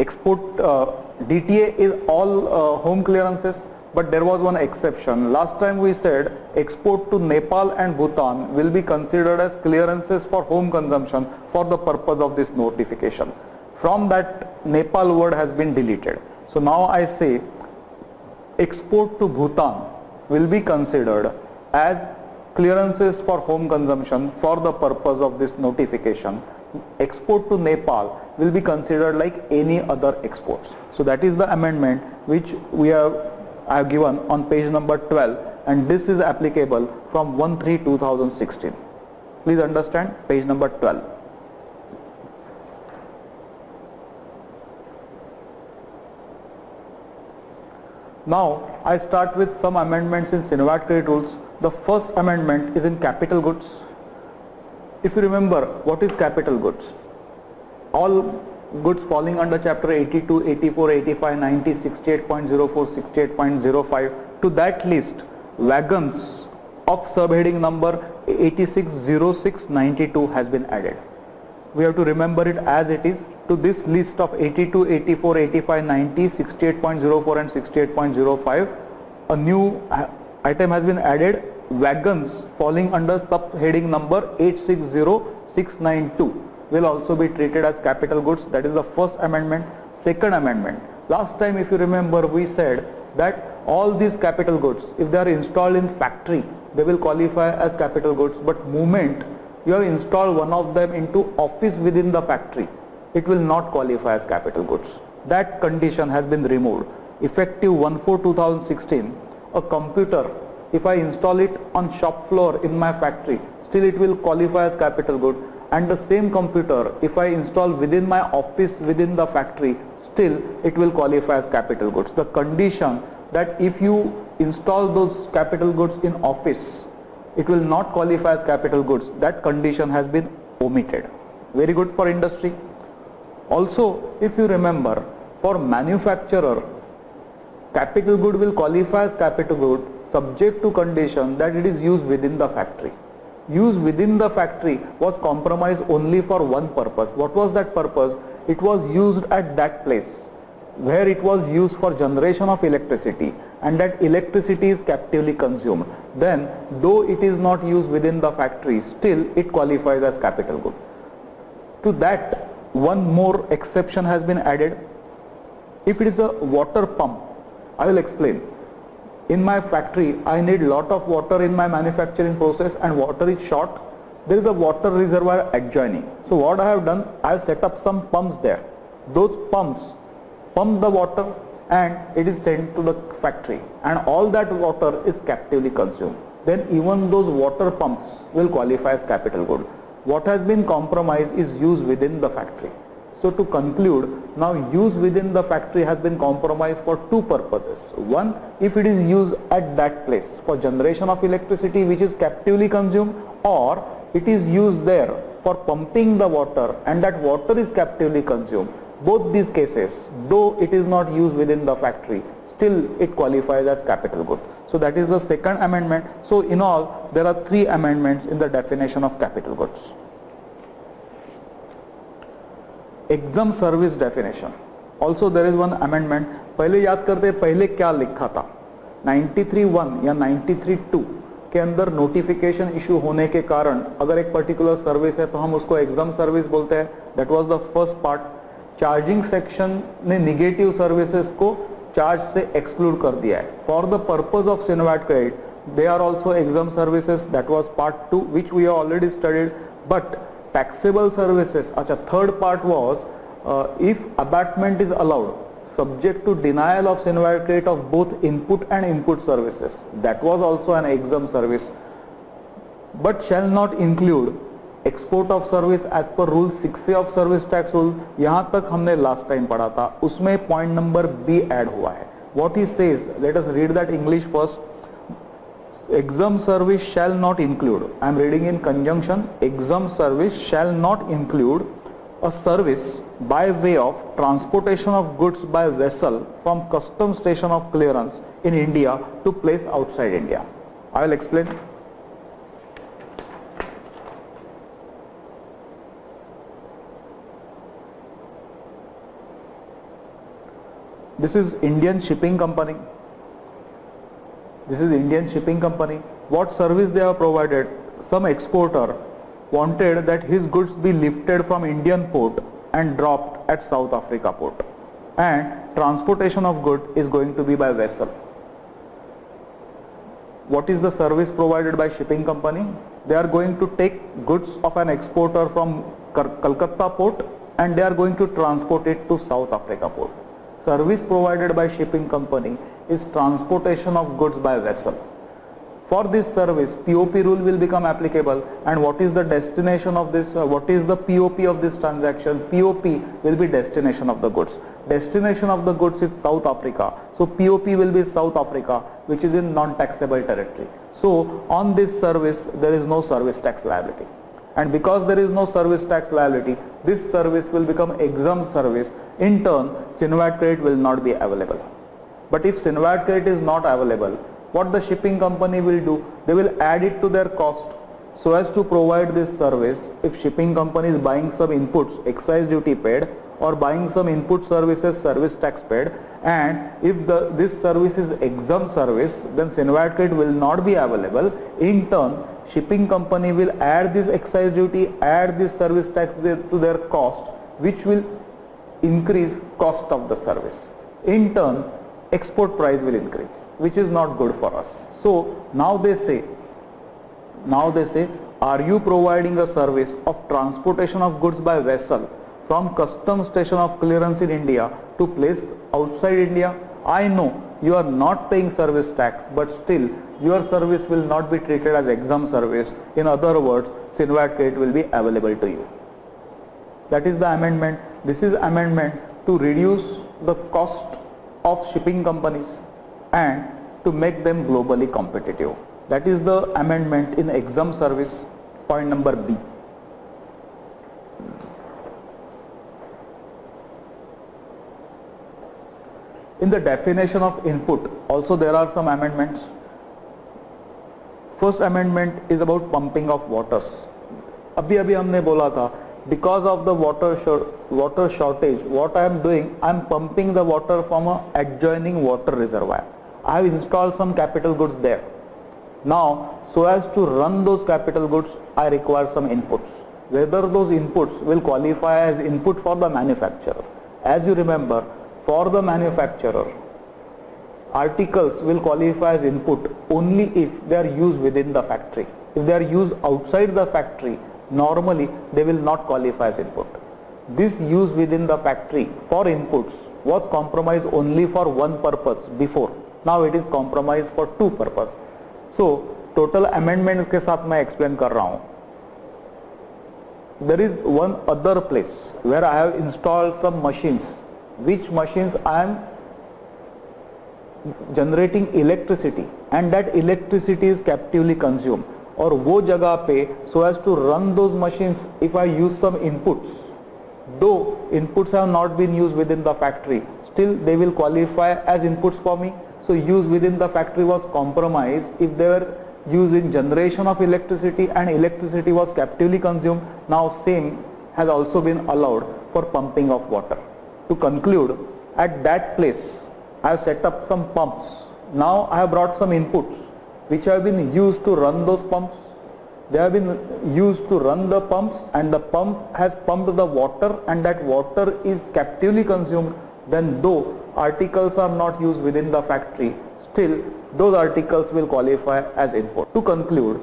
export uh, DTA is all uh, home clearances but there was one exception. Last time we said export to Nepal and Bhutan will be considered as clearances for home consumption for the purpose of this notification. From that Nepal word has been deleted. So now I say export to Bhutan will be considered as clearances for home consumption for the purpose of this notification. Export to Nepal will be considered like any other exports. So that is the amendment which we have I have given on page number 12 and this is applicable from 1-3-2016. Please understand page number 12. Now I start with some amendments in CENVAT credit rules. The first amendment is in capital goods. If you remember what is capital goods? All goods falling under chapter 82, 84, 85, 90, 68.04, 68.05 to that list wagons of subheading number 860692 has been added. We have to remember it as it is. To this list of 82, 84, 85, 90, 68.04 and 68.05 a new item has been added. Wagons falling under subheading number 860692 will also be treated as capital goods. That is the first amendment. Second amendment. Last time if you remember we said that all these capital goods if they are installed in factory they will qualify as capital goods but moment you have installed one of them into office within the factory it will not qualify as capital goods. That condition has been removed. Effective 1-4-2016 a computer if I install it on shop floor in my factory still it will qualify as capital good and the same computer if I install within my office within the factory still it will qualify as capital goods. The condition that if you install those capital goods in office it will not qualify as capital goods that condition has been omitted. Very good for industry. Also if you remember for manufacturer capital good will qualify as capital good subject to condition that it is used within the factory use within the factory was compromised only for one purpose. What was that purpose? It was used at that place where it was used for generation of electricity and that electricity is captively consumed. Then though it is not used within the factory, still it qualifies as capital good. To that one more exception has been added. If it is a water pump, I will explain in my factory I need lot of water in my manufacturing process and water is short. There is a water reservoir adjoining. So what I have done I have set up some pumps there. Those pumps pump the water and it is sent to the factory and all that water is captively consumed. Then even those water pumps will qualify as capital good. What has been compromised is used within the factory so to conclude, now use within the factory has been compromised for two purposes. One, if it is used at that place for generation of electricity which is captively consumed or it is used there for pumping the water and that water is captively consumed. Both these cases, though it is not used within the factory, still it qualifies as capital good. So that is the second amendment. So in all, there are three amendments in the definition of capital goods. Exempt service definition also there is one amendment पहले याद करते पहले क्या लिखा था? 93.1 या 93.2 के अंदर नोटिफिकेशन इशू होने के कारण अगर एक पर्टिकुलर सर्विस है तो हम उसको एग्ज़ाम सर्विस बोलते हैं। That was the first part charging section ने निगेटिव सर्विसेज़ को चार्ज से एक्सक्लूड कर दिया है। For the purpose of CENVAT credit they are also exempt services that was part two which we already studied but taxable services acha third part was uh, if abatement is allowed subject to denial of Cinevire of both input and input services that was also an exempt service but shall not include export of service as per rule six of service tax rule यहाँ तक हमने last time पढ़ा था उसमें point number B add हुआ है what he says let us read that English first exempt service shall not include I am reading in conjunction exempt service shall not include a service by way of transportation of goods by vessel from custom station of clearance in India to place outside India. I will explain. This is Indian Shipping Company this is Indian shipping company. What service they have provided? Some exporter wanted that his goods be lifted from Indian port and dropped at South Africa port and transportation of good is going to be by vessel. What is the service provided by shipping company? They are going to take goods of an exporter from Calcutta port and they are going to transport it to South Africa port. Service provided by shipping company is transportation of goods by vessel. For this service, POP rule will become applicable and what is the destination of this, uh, what is the POP of this transaction? POP will be destination of the goods. Destination of the goods is South Africa. So POP will be South Africa which is in non-taxable territory. So on this service, there is no service tax liability. And because there is no service tax liability, this service will become exempt service. In turn, CENVAT credit will not be available. But if CENVAT credit is not available, what the shipping company will do? They will add it to their cost so as to provide this service. If shipping company is buying some inputs excise duty paid or buying some input services service tax paid and if the this service is exempt service then CENVAT credit will not be available. In turn shipping company will add this excise duty add this service tax to their cost which will increase cost of the service. In turn export price will increase which is not good for us. So now they say, now they say are you providing a service of transportation of goods by vessel from custom station of clearance in India to place outside India? I know you are not paying service tax but still your service will not be treated as exempt service. In other words, CENVAT credit will be available to you. That is the amendment. This is amendment to reduce the cost of shipping companies and to make them globally competitive. That is the amendment in exempt service point number B. In the definition of input also there are some amendments. First amendment is about pumping of waters. अभी अभी हमने बोला था because of the water water shortage what I am doing I am pumping the water from a adjoining water reservoir. I have installed some capital goods there. Now so as to run those capital goods I require some inputs. Whether those inputs will qualify as input for the manufacturer. As you remember for the manufacturer articles will qualify as input only if they are used within the factory. If they are used outside the factory normally they will not qualify as input. This use within the factory for inputs was compromised only for one purpose before. Now it is compromised for two purpose. So total amendment के साथ मैं explain कर रहा हूँ. There is one other place where I have installed some machines. Which machines I am generating electricity and that electricity is captively consumed और वो जगह पे so as to run those machines if I use some inputs though inputs have not been used within the factory still they will qualify as inputs for me so use within the factory was compromised if they were used in generation of electricity and electricity was captively consumed now same has also been allowed for pumping of water to conclude at that place I have set up some pumps now I have brought some inputs which have been used to run those pumps. They have been used to run the pumps and the pump has pumped the water and that water is captively consumed then though articles are not used within the factory still those articles will qualify as input. To conclude,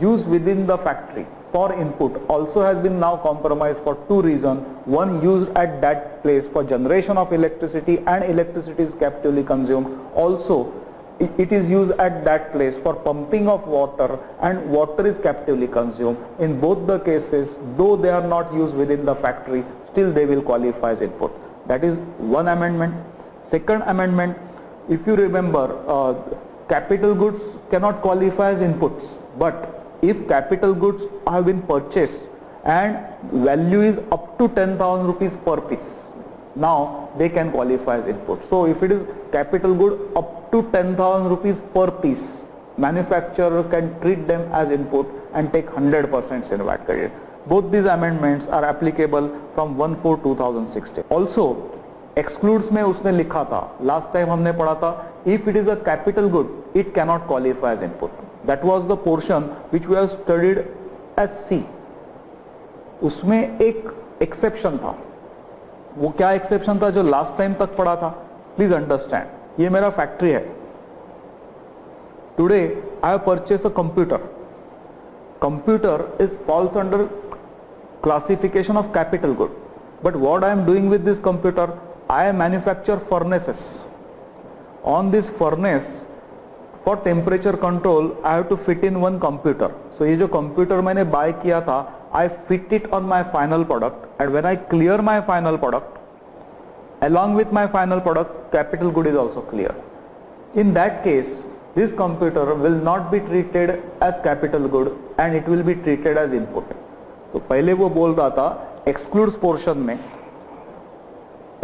use within the factory for input also has been now compromised for two reasons. One used at that place for generation of electricity and electricity is captively consumed. Also it is used at that place for pumping of water and water is captively consumed. In both the cases, though they are not used within the factory, still they will qualify as input. That is one amendment. Second amendment, if you remember, uh, capital goods cannot qualify as inputs. But if capital goods have been purchased and value is up to 10,000 rupees per piece, now they can qualify as input so if it is capital good up to 10000 rupees per piece manufacturer can treat them as input and take 100% CENVAT credit. Both these amendments are applicable from 1-4-2016. Also, excludes me. Usne likha tha. last time humne पढ़ा tha. if it is a capital good it cannot qualify as input. That was the portion which we have studied as C. उसमें ek exception tha. वो क्या exception था जो last time तक पड़ा था? Please understand ये मेरा फैक्ट्री है। Today I purchase a computer computer is falls under classification of capital good but what I am doing with this computer I manufacture furnaces on this furnace for temperature control I have to fit in one computer so ये जो computer मैंने bye किया था I fit it on my final product and when I clear my final product along with my final product capital good is also clear in that case this computer will not be treated as capital good and it will be treated as input तो पहले वो बोल रहा था exclude portion में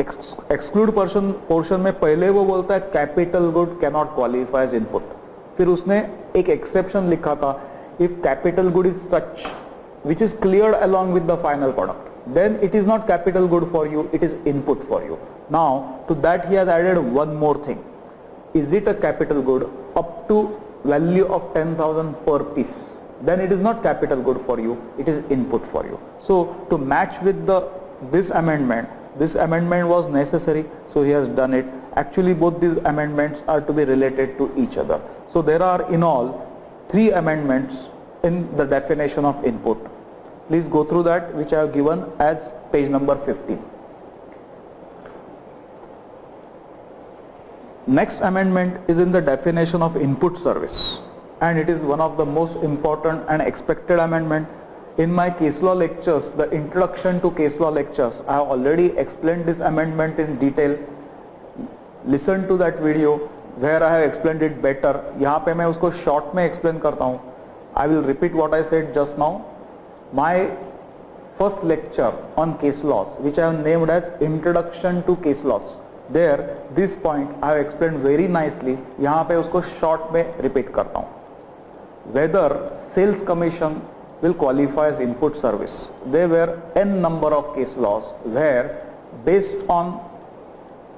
exclude portion portion में पहले वो बोलता है capital good cannot qualify as input फिर उसने एक एक्सेप्शन लिखा था if capital good is such which is cleared along with the final product. Then it is not capital good for you it is input for you. Now to that he has added one more thing. Is it a capital good? Up to value of 10,000 per piece. Then it is not capital good for you it is input for you. So to match with the this amendment this amendment was necessary so he has done it. Actually both these amendments are to be related to each other. So there are in all three amendments in the definition of input. Please go through that which I have given as page number 15 next amendment is in the definition of input service and it is one of the most important and expected amendment. In my case law lectures, the introduction to case law lectures, I have already explained this amendment in detail. Listen to that video where I have explained it better. यहाँ पे मैं उसको short में explain करता हूँ. I will repeat what I said just now. My first lecture on case laws, which I have named as Introduction to Case Laws. There, this point I have explained very nicely. यहाँ पे उसको short में repeat करता हूँ. whether sales commission will qualify as input service. There were n number of case laws where based on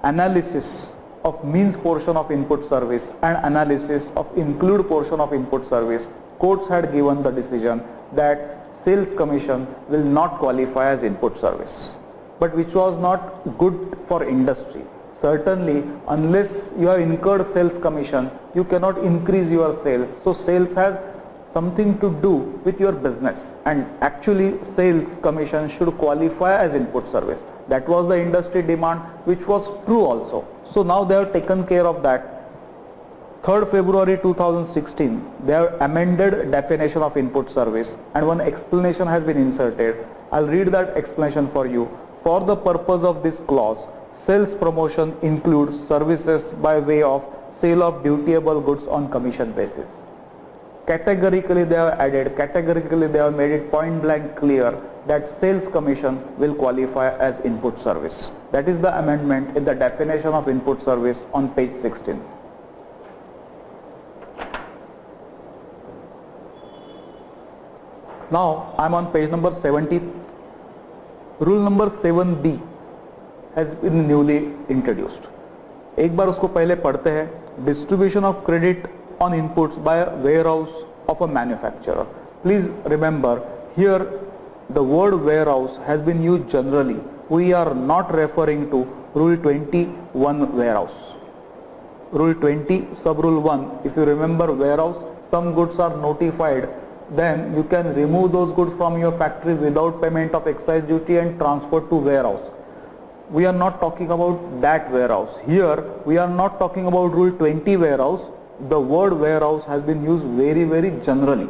analysis of means portion of input service and analysis of include portion of input service, courts had given the decision that sales commission will not qualify as input service, but which was not good for industry. Certainly unless you have incurred sales commission you cannot increase your sales. So sales has something to do with your business and actually sales commission should qualify as input service. That was the industry demand which was true also. So now they have taken care of that 3rd February 2016 they have amended definition of input service and one explanation has been inserted I'll read that explanation for you for the purpose of this clause Sales promotion includes services by way of sale of dutiable goods on commission basis. Categorically they have added, categorically they have made it point blank clear that sales commission will qualify as input service. That is the amendment in the definition of input service on page 16. Now I am on page number 70. Rule number 7b has been newly introduced एक बार उसको पहले पढ़ते हैं distribution of credit on inputs by warehouse of a manufacturer please remember here the word warehouse has been used generally we are not referring to rule 21 warehouse rule 20 sub rule 1 if you remember warehouse some goods are notified then you can remove those goods from your factory without payment of excise duty and transfer to warehouse we are not talking about that warehouse. Here we are not talking about rule 20 warehouse. The word warehouse has been used very very generally.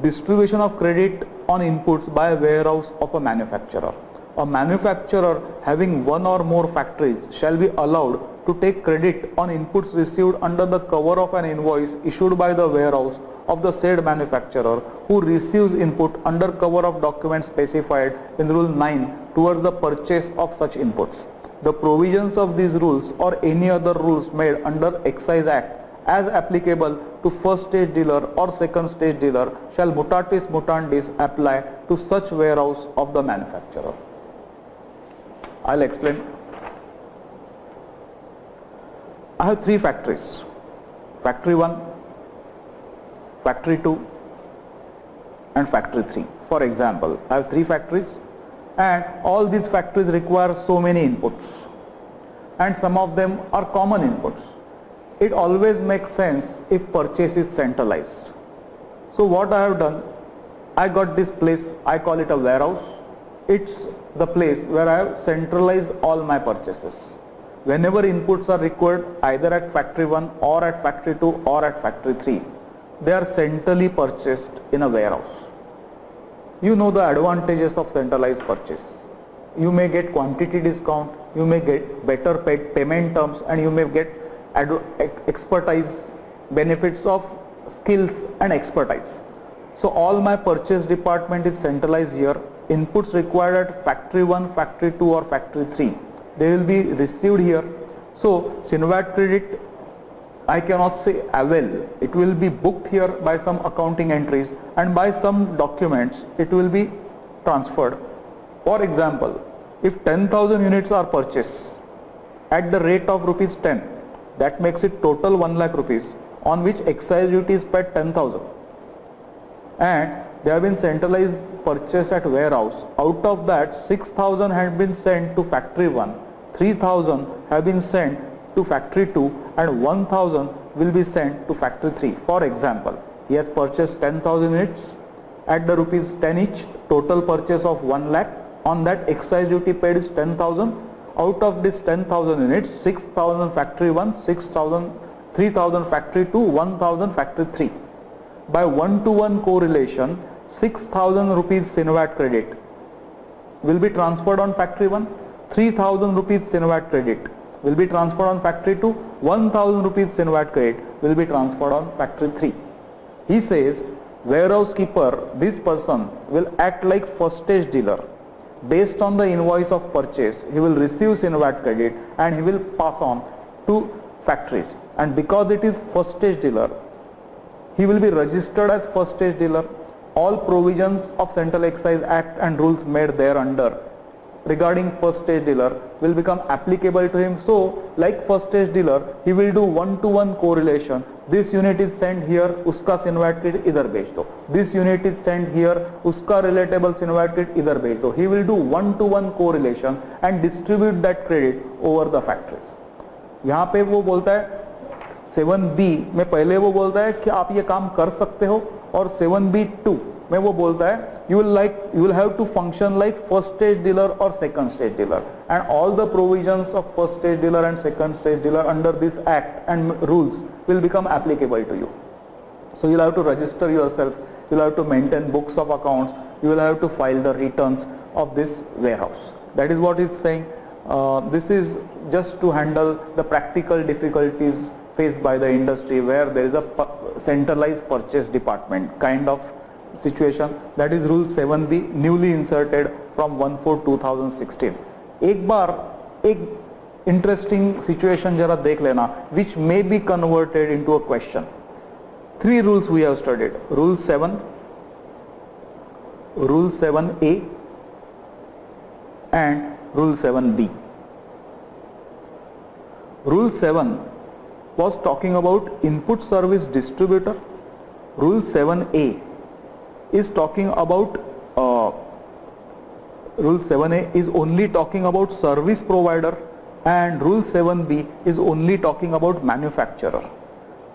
Distribution of credit on inputs by a warehouse of a manufacturer. A manufacturer having one or more factories shall be allowed to take credit on inputs received under the cover of an invoice issued by the warehouse of the said manufacturer who receives input under cover of documents specified in rule 9 towards the purchase of such inputs. The provisions of these rules or any other rules made under Excise Act as applicable to first stage dealer or second stage dealer shall mutatis mutandis apply to such warehouse of the manufacturer. I'll explain. I have three factories, factory 1, factory 2 and factory 3. For example, I have three factories and all these factories require so many inputs and some of them are common inputs. It always makes sense if purchase is centralized. So what I have done, I got this place, I call it a warehouse. It's the place where I have centralized all my purchases. Whenever inputs are required either at factory 1 or at factory 2 or at factory 3, they are centrally purchased in a warehouse. You know the advantages of centralized purchase. You may get quantity discount, you may get better payment terms and you may get expertise benefits of skills and expertise. So all my purchase department is centralized here. Inputs required at factory 1, factory 2 or factory 3. They will be received here. So CENVAT credit I cannot say avail. It will be booked here by some accounting entries and by some documents it will be transferred. For example, if 10,000 units are purchased at the rate of rupees 10, that makes it total 1 lakh rupees on which excise duty is paid 10,000 and they have been centralized purchase at warehouse. Out of that 6,000 had been sent to factory 1, 3,000 have been sent to factory 2 and 1000 will be sent to factory 3. For example, he has purchased 10,000 units at the rupees 10 each, total purchase of 1 lakh. On that excise duty paid is 10,000. Out of this 10,000 units, 6,000 factory 1, 6,000, 3,000 factory 2, 1,000 factory 3. By one-to-one -one correlation, 6,000 rupees CENVAT credit will be transferred on factory 1, 3,000 rupees CENVAT credit will be transferred on factory 2, 1000 rupees CENVAT credit will be transferred on factory 3. He says warehouse keeper, this person will act like first stage dealer. Based on the invoice of purchase, he will receive CENVAT credit and he will pass on to factories. And because it is first stage dealer, he will be registered as first stage dealer. All provisions of Central Excise Act and rules made there under regarding first stage dealer will become applicable to him. So like first stage dealer, he will do one-to-one -one correlation. This unit is sent here, उसका सिन्वाइट kit इधर भेज दो this unit is sent here उसका relatable CENVAT kit इधर भेज दो he will do one to one correlation and distribute that credit over the factories यहाँ पे वो बोलता है सेवन बी में पहले वो बोलता है कि आप ये काम कर सकते हो और सेवन बी टू में वो बोलता है you will like you will have to function like first stage dealer or second stage dealer. And all the provisions of first stage dealer and second stage dealer under this act and rules will become applicable to you. So you'll have to register yourself you'll have to maintain books of accounts you will have to file the returns of this warehouse. That is what it's saying. Uh, this is just to handle the practical difficulties faced by the industry where there is a centralized purchase department kind of situation that is rule 7b newly inserted from 1/4/2016 एक बार एक interesting situation जरा देख लेना which may be converted into a question three rules we have studied rule 7 rule 7a and rule 7b rule 7 was talking about input service distributor rule 7a is talking about uh, rule 7a is only talking about service provider and rule 7b is only talking about manufacturer.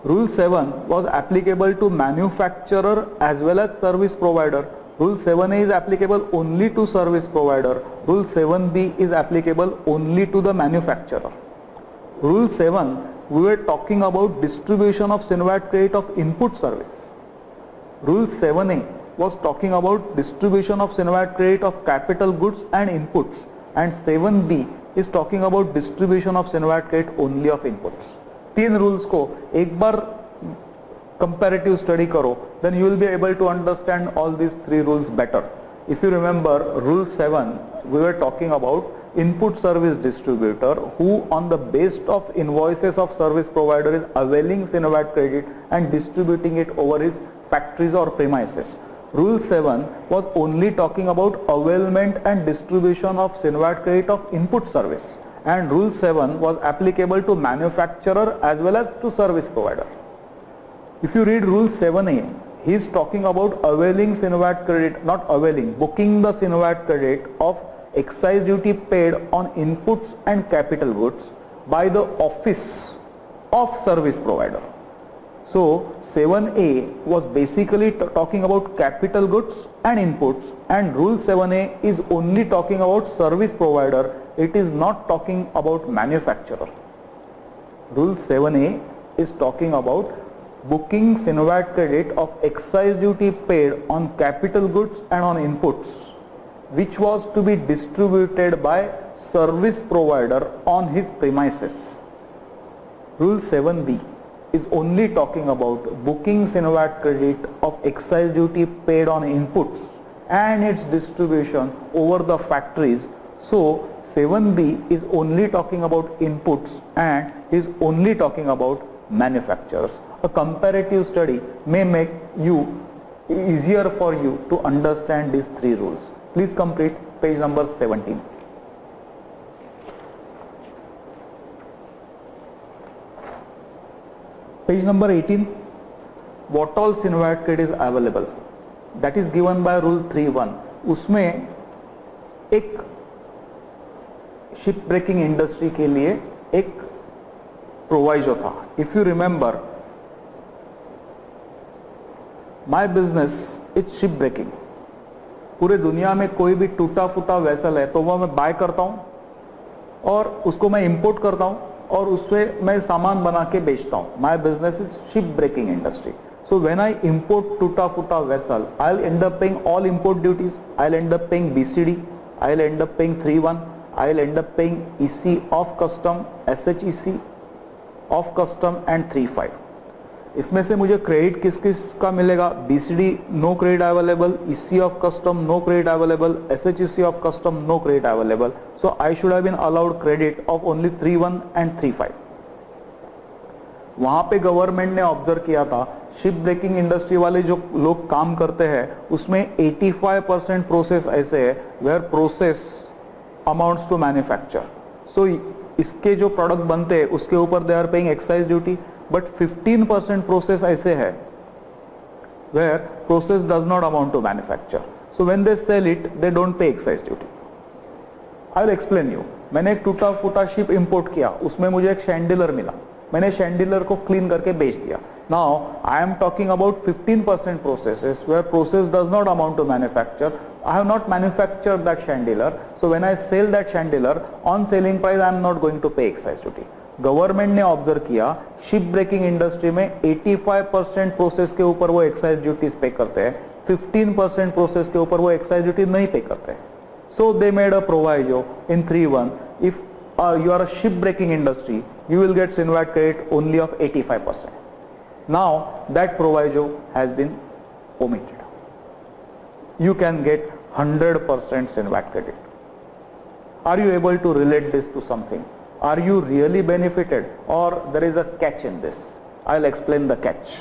Rule 7 was applicable to manufacturer as well as service provider. Rule 7a is applicable only to service provider. Rule 7b is applicable only to the manufacturer. Rule 7 we were talking about distribution of CENVAT credit of input service. Rule 7a was talking about distribution of cinematograph of capital goods and inputs and 7b is talking about distribution of cinematograph only of inputs. तीन rules ko ek bar comparative study karo, then you will be able to understand all these three rules better. If you remember rule 7 we were talking about input service distributor who on the basis of invoices of service provider is availing CENVAT credit and distributing it over his factories or premises. Rule 7 was only talking about availment and distribution of CENVAT credit of input service and rule 7 was applicable to manufacturer as well as to service provider. If you read rule 7a, he is talking about availing CENVAT credit, not availing, booking the CENVAT credit of excise duty paid on inputs and capital goods by the office of service provider. So 7a was basically talking about capital goods and inputs and rule 7a is only talking about service provider it is not talking about manufacturer. Rule 7a is talking about booking CENVAT credit of excise duty paid on capital goods and on inputs which was to be distributed by service provider on his premises. Rule 7b is only talking about booking CENVAT credit of excise duty paid on inputs and its distribution over the factories. So 7b is only talking about inputs and is only talking about manufacturers. A comparative study may make you easier for you to understand these three rules. Please complete page number 17. Page number 18, what all kit is available? That is given by rule 3.1. उसमें एक ship breaking industry के लिए एक proviso था if you remember my business is ship breaking पूरे दुनिया में कोई भी टूटा फूटा वेसल है तो वह मैं बाय करता हूँ और उसको मैं इंपोर्ट करता हूँ और उसमें मैं सामान बना के बेचता हूँ। My business is ship breaking industry so when I import टूटा फूटा vessel I'll end up paying all import duties I'll end B C D I'll end up paying 31 I'll end up E C of custom S H E C of custom and 35 इसमें से मुझे credit किस किस का मिलेगा? BCD no credit available EC of custom no credit available SHEC of custom no credit available so I should have been allowed credit of only 31 and 35 वहाँ पे government ने ऑब्ज़र्व किया था शिप ब्रेकिंग इंडस्ट्री वाले जो लोग काम करते हैं, उसमें 85 परसेंट प्रोसेस ऐसे है where process amounts to manufacture so इसके जो प्रोडक्ट बनते हैं, उसके ऊपर they are paying excise duty but 15 percent process ऐसे है where process does not amount to manufacture so when they sell it they don't pay excise duty I will explain you मैंने एक टूटा फूटा शिप इंपोर्ट किया उसमें मुझे एक शैंडिलर मिला मैंने शैंडिलर को क्लीन करके बेच दिया now I am talking about 15 percent process where process does not amount to manufacture I have not manufactured that chandelier. So when I sell that chandelier on selling price, I am not going to pay excise duty. Government ने observe किया ship breaking industry में 85 percent process के ऊपर वो excise duties पे करते हैं 15 percent process के ऊपर वो एक्साइज ड्यूटी नहीं पे करते so they made a proviso in three one if you are a ship breaking industry you will get Sinvat credit only of 85%. Now, that proviso has been omitted. You can get 100% Sinvat credit. Are you able to relate this to something? Are you really benefited or there is a catch in this? I'll explain the catch.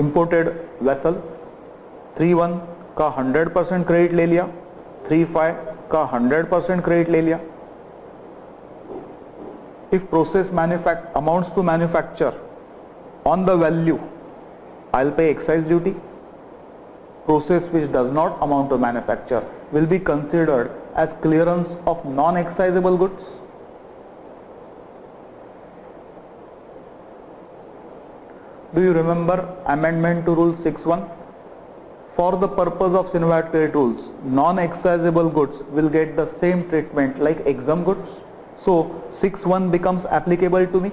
imported vessel 31 का 100 percent credit ले लिया 35 का 100 percent credit ले लिया if process manufact amounts to manufacture on the value I'll pay excise duty. Process which does not amount to manufacture will be considered as clearance of non-excisable goods. Do you remember amendment to rule 61 for the purpose of CENVAT credit rules non-excisable goods will get the same treatment like exempt goods. So 61 becomes applicable to me.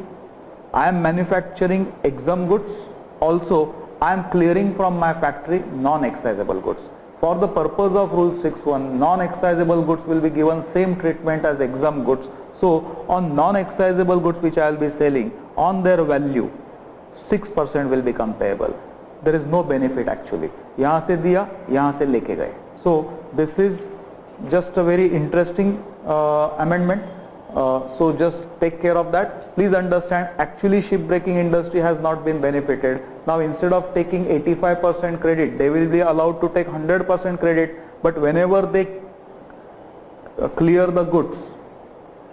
I am manufacturing exempt goods. Also I am clearing from my factory non-excisable goods for the purpose of rule 61 non-excisable goods will be given same treatment as exempt goods so on non-excisable goods which I will be selling on their value 6% will become payable there is no benefit actually यहाँ से दिया यहाँ से लेके गए so this is just a very interesting uh, amendment Uh, so just take care of that. Please understand actually shipbreaking industry has not been benefited. now instead of taking 85% credit, they will be allowed to take 100% credit. But whenever they uh, clear the goods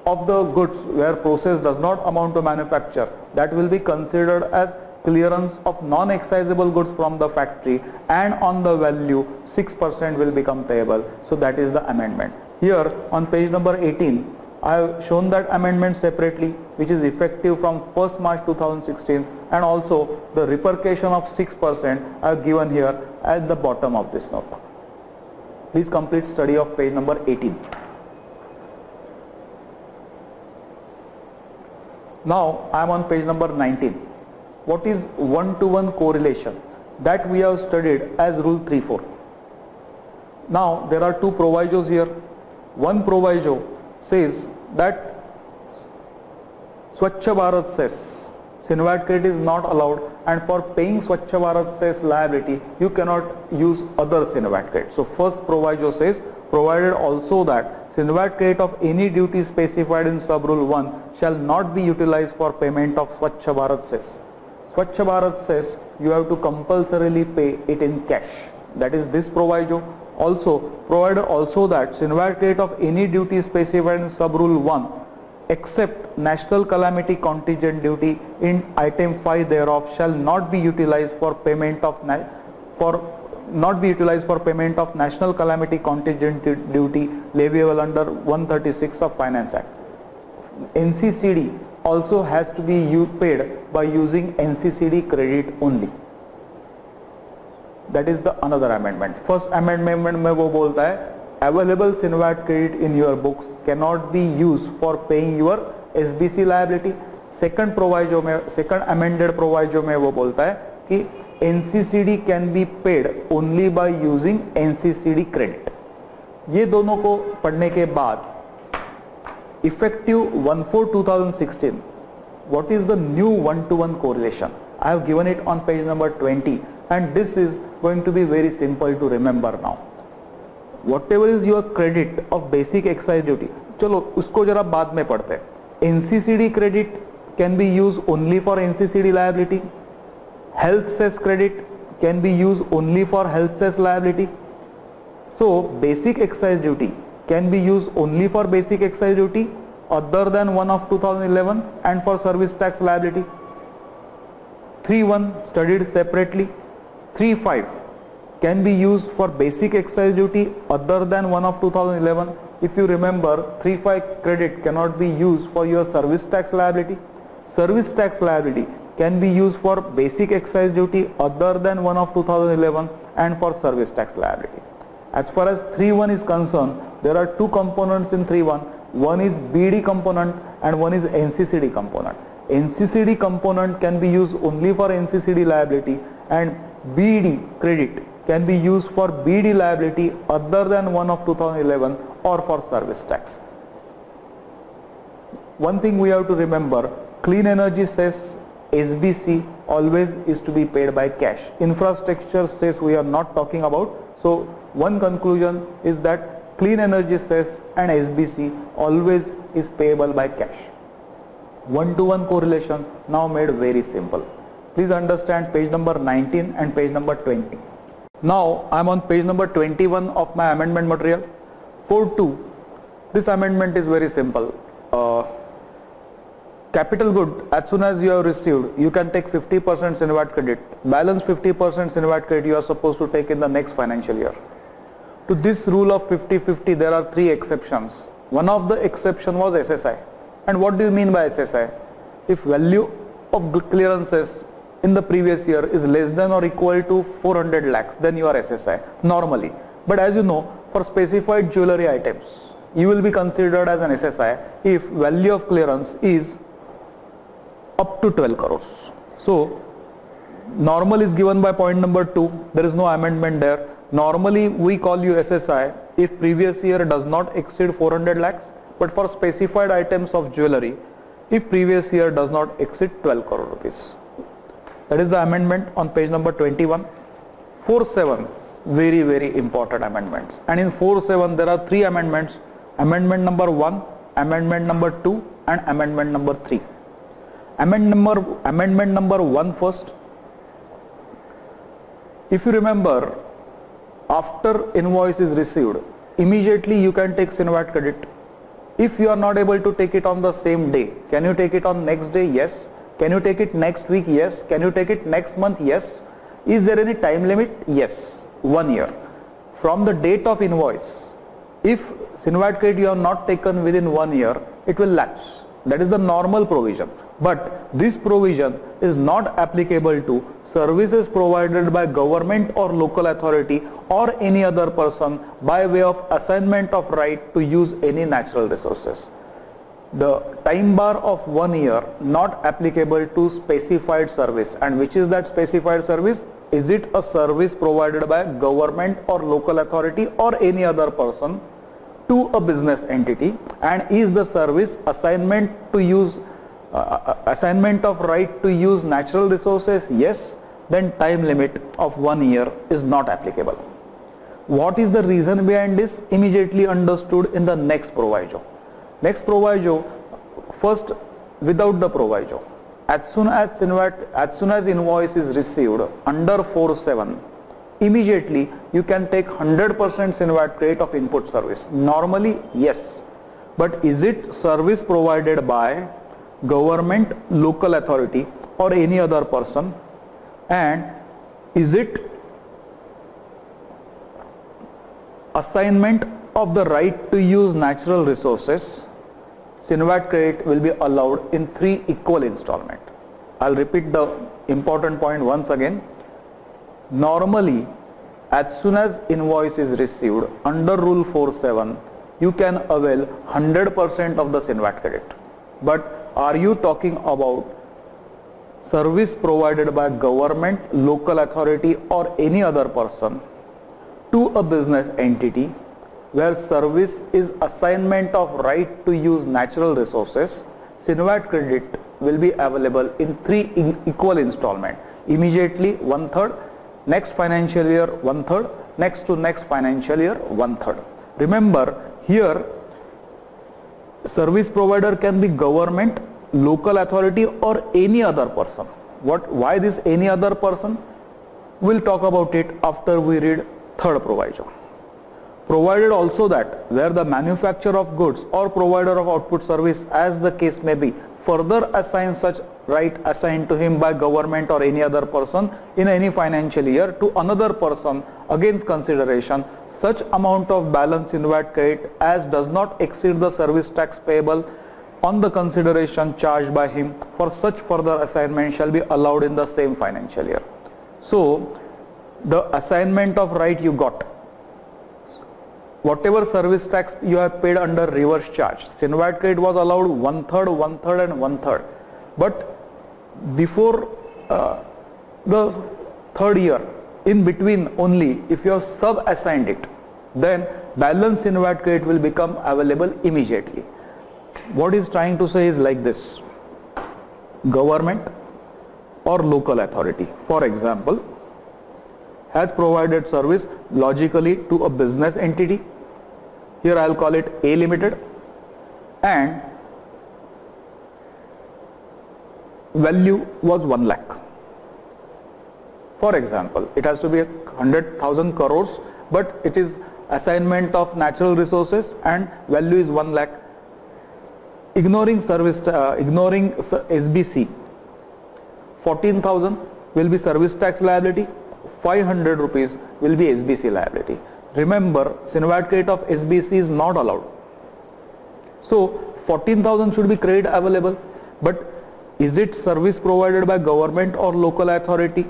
of the goods where process does not amount to manufacture, that will be considered as clearance of non-excisable goods from the factory and on the value 6% will become payable. So that is the amendment. Here on page number 18, I have shown that amendment separately which is effective from 1st March 2016 and also the repercussion of 6% I have given here at the bottom of this note. Please complete study of page number 18. Now I am on page number 19. What is one-to-one -one correlation? That we have studied as rule 3-4. Now there are two provisos here. One proviso says that Swachh Bharat cess, CENVAT credit is not allowed and for paying Swachh Bharat cess liability you cannot use other CENVAT credit. So first proviso says provided also that CENVAT credit of any duty specified in sub rule 1 shall not be utilized for payment of Swachh Bharat cess. Swachh Bharat cess you have to compulsorily pay it in cash. That is this proviso also provided also that CENVAT rate of any duty specified in sub rule 1 except national calamity contingent duty in item 5 thereof shall not be utilized for payment of for not be utilized for payment of national calamity contingent duty leviable under 136 of finance act nccd also has to be paid by using nccd credit only that is the another amendment first amendment में वो बोलता है available Sinovat credit in your books cannot be used for paying your SBC liability second proviso में second amended proviso में वो बोलता है कि NCCD can be paid only by using NCCD credit ये दोनों को पढ़ने के बाद effective 14-2016 what is the new one to one correlation I have given it on page number 20 and this is going to be very simple to remember now whatever is your credit of basic excise duty चलो, उसको जरा बाद में पढ़ते हैं। NCCD credit can be use only for NCCD liability health cess credit can be use only for health cess liability so basic excise duty can be used only for basic excise duty, other than one of 2011 service tax service three one studied separately three five can be used for basic excise duty other than one of 2011 if you remember 3.5 credit cannot be used for your service tax liability. Service tax liability can be used for basic excise duty other than one of 2011 and for service tax liability. As far as 3.1 is concerned there are two components in 3.1 one. Is BD component and one is NCCD component. NCCD component can be used only for NCCD liability and BD credit can be used for BD liability other than one of 2011 or for service tax. One thing we have to remember, clean energy cess SBC always is to be paid by cash. Infrastructure cess we are not talking about. So one conclusion is that clean energy cess and SBC always is payable by cash. One to one correlation now made very simple. Please understand page number 19 and page number 20. Now I am on page number 21 of my amendment material. 4.2. This amendment is very simple. Uh, capital good as soon as you have received you can take 50% CENVAT credit. Balance 50% CENVAT credit you are supposed to take in the next financial year. To this rule of 50-50 there are three exceptions. One of the exception was SSI. And what do you mean by SSI? If value of clearances in the previous year is less than or equal to 400 lakhs then you are SSI normally. But as you know for specified jewelry items you will be considered as an SSI if value of clearance is up to 12 crores. So normal is given by point number 2 there is no amendment there. Normally we call you SSI if previous year does not exceed 400 lakhs but for specified items of jewelry if previous year does not exceed 12 crore rupees that is the amendment on page number 21 47 very very important amendments and in 47 there are three amendments amendment number 1 amendment number 2 and amendment number 3. Amendment number, amendment number 1 first. If you remember, after invoice is received, immediately you can take CENVAT credit. If you are not able to take it on the same day, can you take it on next day? Yes. Can you take it next week? Yes. Can you take it next month? Yes. Is there any time limit? Yes. One year. From the date of invoice, if CENVAT credit you have not taken within one year, it will lapse. That is the normal provision. But this provision is not applicable to services provided by government or local authority or any other person by way of assignment of right to use any natural resources. The time bar of one year not applicable to specified service. And which is that specified service? Is it a service provided by government or local authority or any other person to a business entity? And is the service assignment to use uh, uh, assignment of right to use natural resources? Yes. Then time limit of one year is not applicable. What is the reason behind this? Immediately understood in the next proviso next proviso first without the proviso as soon as as soon as invoice is received under 47 immediately you can take 100% CENVAT credit of input service. Normally, yes. But is it service provided by government, local authority or any other person? And is it assignment of the right to use natural resources? CENVAT credit will be allowed in three equal installment. I'll repeat the important point once again. Normally as soon as invoice is received under rule 47 you can avail 100% of the CENVAT credit. But are you talking about service provided by government local authority or any other person to a business entity where service is assignment of right to use natural resources CENVAT credit will be available in three equal installment immediately one third next financial year one third, next to next financial year one third. Remember here service provider can be government, local authority or any other person. What why this any other person? We'll talk about it after we read third proviso. Provided also that where the manufacturer of goods or provider of output service as the case may be further assign such right assigned to him by government or any other person in any financial year to another person against consideration such amount of balance CENVAT credit as does not exceed the service tax payable on the consideration charged by him for such further assignment shall be allowed in the same financial year. So the assignment of right you got whatever service tax you have paid under reverse charge. CENVAT credit was allowed one third one third and one third but before uh, the third year in between only if you have sub assigned it then balance CENVAT credit will become available immediately. What is trying to say is like this. Government or local authority. For example has provided service logically to a business entity here I'll call it A limited and value was 1 lakh. For example, it has to be 100,000 crores but it is assignment of natural resources and value is 1 lakh. Ignoring service, uh, ignoring SBC, 14,000 will be service tax liability, 500 rupees will be SBC liability. Remember, CENVAT credit of SBC is not allowed. So 14,000 should be credit available but is it service provided by government or local authority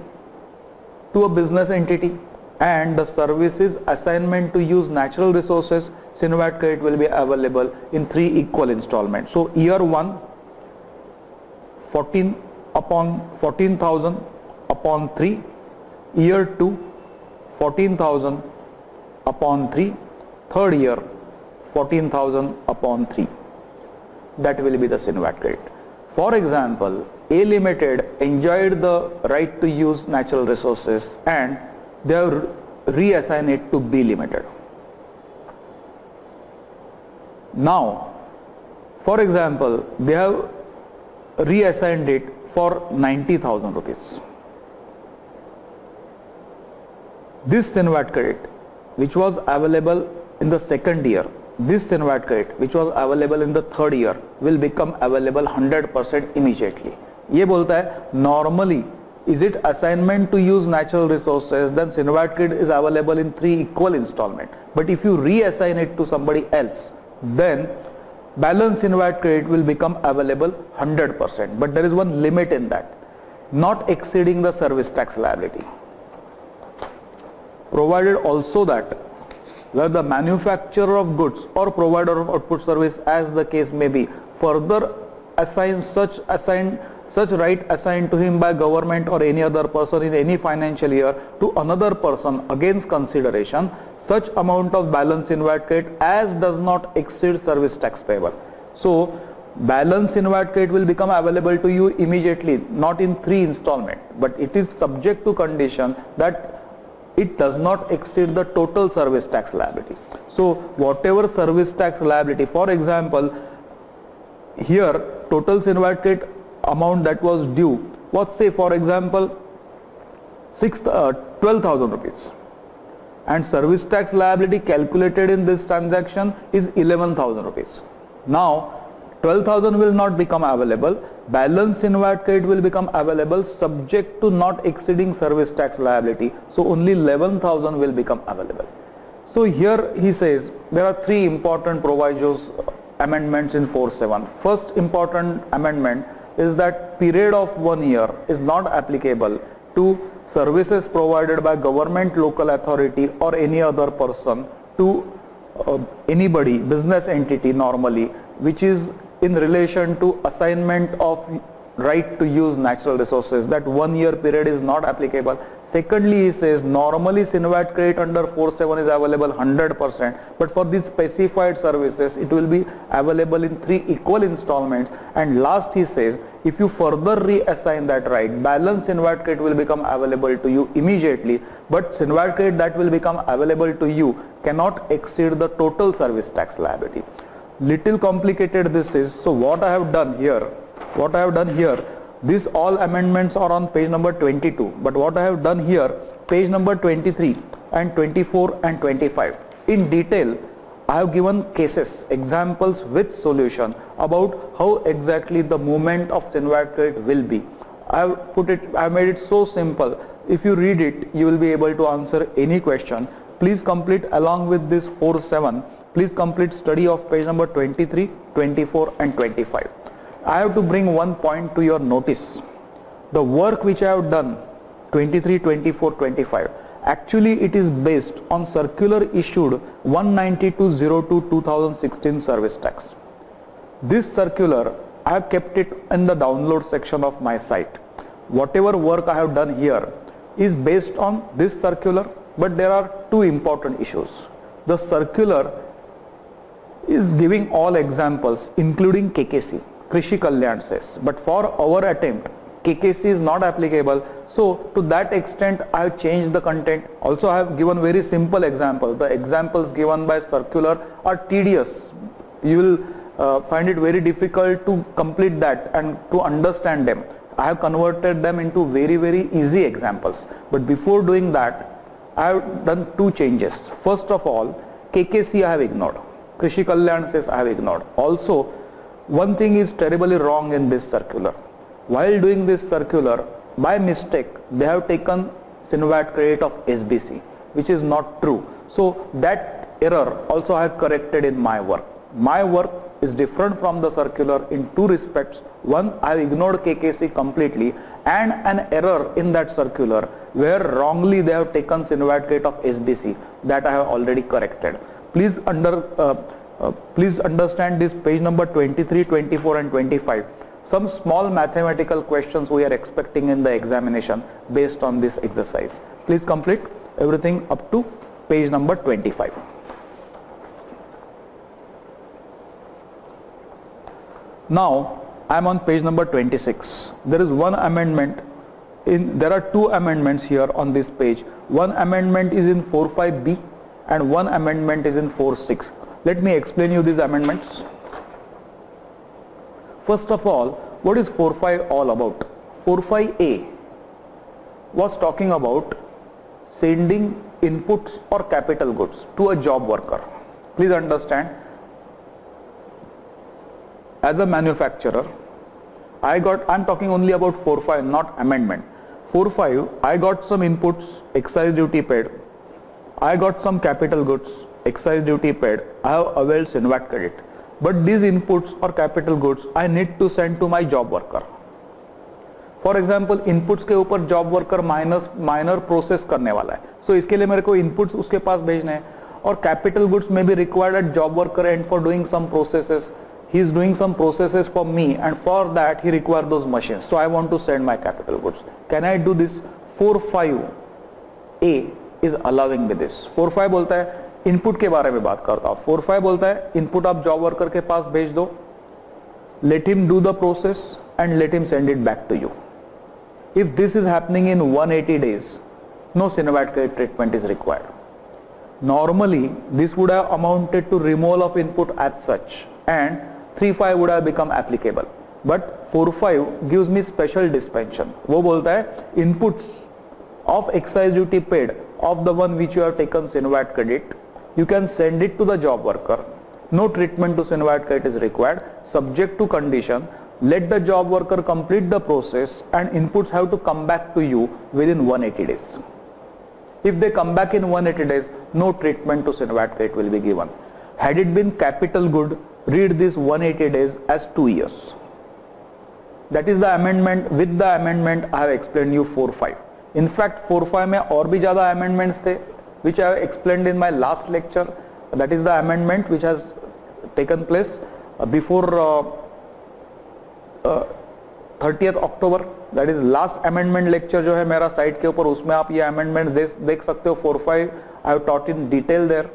to a business entity and the services assignment to use natural resources CENVAT credit will be available in three equal installments. So year 1 14 upon 14,000 upon 3 year 2 14,000 upon 3 third year 14,000 upon 3 that will be the CENVAT credit. For example, A Limited enjoyed the right to use natural resources and they have reassigned it to B Limited. Now, For example, they have reassigned it for 90,000 rupees. This Sinvat credit which was available in the second year, this Sinvat credit which was available in the third year will become available 100% immediately. ये बोलता है normally is it assignment to use natural resources then Sinvat credit is available in three equal installment but if you reassign it to somebody else then balance Sinvat credit will become available 100% but there is one limit in that not exceeding the service tax liability provided also that where the manufacturer of goods or provider of output service as the case may be further assigns such assigned such right assigned to him by government or any other person in any financial year to another person against consideration such amount of balance CENVAT credit as does not exceed service tax payable. So balance CENVAT credit will become available to you immediately not in three installment but it is subject to condition that it does not exceed the total service tax liability. So whatever service tax liability for example here total CENVAT credit amount that was due was say for example 6 uh, 12000 rupees and service tax liability calculated in this transaction is 11000 rupees now 12000 will not become available. Balance CENVAT credit will become available subject to not exceeding service tax liability. So only 11000 will become available. So here he says there are three important provisos uh, amendments in 47 first important amendment is that period of one year is not applicable to services provided by government local authority or any other person to uh, anybody business entity normally which is in relation to assignment of right to use natural resources that one year period is not applicable. Secondly he says normally CENVAT credit under 47 is available 100% but for these specified services it will be available in three equal installments. And last he says if you further reassign that right balance CENVAT credit will become available to you immediately but CENVAT credit that will become available to you cannot exceed the total service tax liability little complicated this is. So what I have done here what I have done here these all amendments are on page number 22 but what I have done here page number 23 and 24 and 25 in detail I have given cases examples with solution about how exactly the movement of CENVAT credit will be. I have put it I made it so simple. If you read it you will be able to answer any question. Please complete along with this 4 7 please complete study of page number 23 24 and 25 I have to bring one point to your notice. The work which I have done 23, 24, 25 actually it is based on circular issued 19202-2016 service tax. This circular I have kept it in the download section of my site. Whatever work I have done here is based on this circular but there are two important issues. The circular is giving all examples including KKC Krishi Kalyan cess. But for our attempt, KKC is not applicable. So to that extent, I have changed the content. Also, I have given very simple example. The examples given by circular are tedious. You will uh, find it very difficult to complete that and to understand them. I have converted them into very very easy examples. But before doing that, I have done two changes. First of all, KKC I have ignored. Krishi Kalyan cess I have ignored. Also, one thing is terribly wrong in this circular. While doing this circular, by mistake, they have taken CENVAT credit of SBC, which is not true. So that error also I have corrected in my work. My work is different from the circular in two respects. One, I have ignored KKC completely and an error in that circular where wrongly they have taken CENVAT credit of SBC that I have already corrected. Please under uh, uh, please understand this page number 23, 24 and 25. Some small mathematical questions we are expecting in the examination based on this exercise. Please complete everything up to page number 25. Now I am on page number 26. There is one amendment in there are two amendments here on this page. One amendment is in 45B and one amendment is in 46. Let me explain you these amendments. First of all, what is 45 all about? 45A was talking about sending inputs or capital goods to a job worker. Please understand, as a manufacturer, I got, I'm talking only about 45, not amendment. 45, I got some inputs, excise duty paid. I got some capital goods, excise duty paid, I have availed CENVAT credit. But these inputs or capital goods I need to send to my job worker. For example, inputs ke upar job worker minor minor process करने wala hai. so, iske liye मेरे ko inputs uske पास भेजने हैं और capital goods में be required at job worker and for doing some processes he is doing some processes for me and for that he require those machines so i want to send my capital goods can i do this 4 5 a is allowing with this four five बोलता है input के बारे में बात करता हूँ। Four five बोलता है इनपुट आप जॉब वर्कर के पास भेज दो। Let him do the process and let him send it back to you if this is happening in 180 days no CENVAT treatment is required normally this would have amounted to removal of input as such and three five would have become applicable but four five gives me special dispensation वो बोलता है inputs of excise duty paid of the one which you have taken CENVAT credit you can send it to the job worker no treatment to CENVAT credit is required subject to condition let the job worker complete the process and inputs have to come back to you within 180 days if they come back in 180 days no treatment to Sinvat credit will be given had it been capital good read this 180 days as 2 years. That is the amendment with the amendment I have explained you 4-5. In fact four five में और भी ज़्यादा amendments थे which I explain in my last lecture that is the amendment which has taken place before thirtieth October that is last amendment lecture जो है मेरा site के ऊपर, उसमें आप ये अमेंडमेंट देख सकते हो four five I have taught in detail there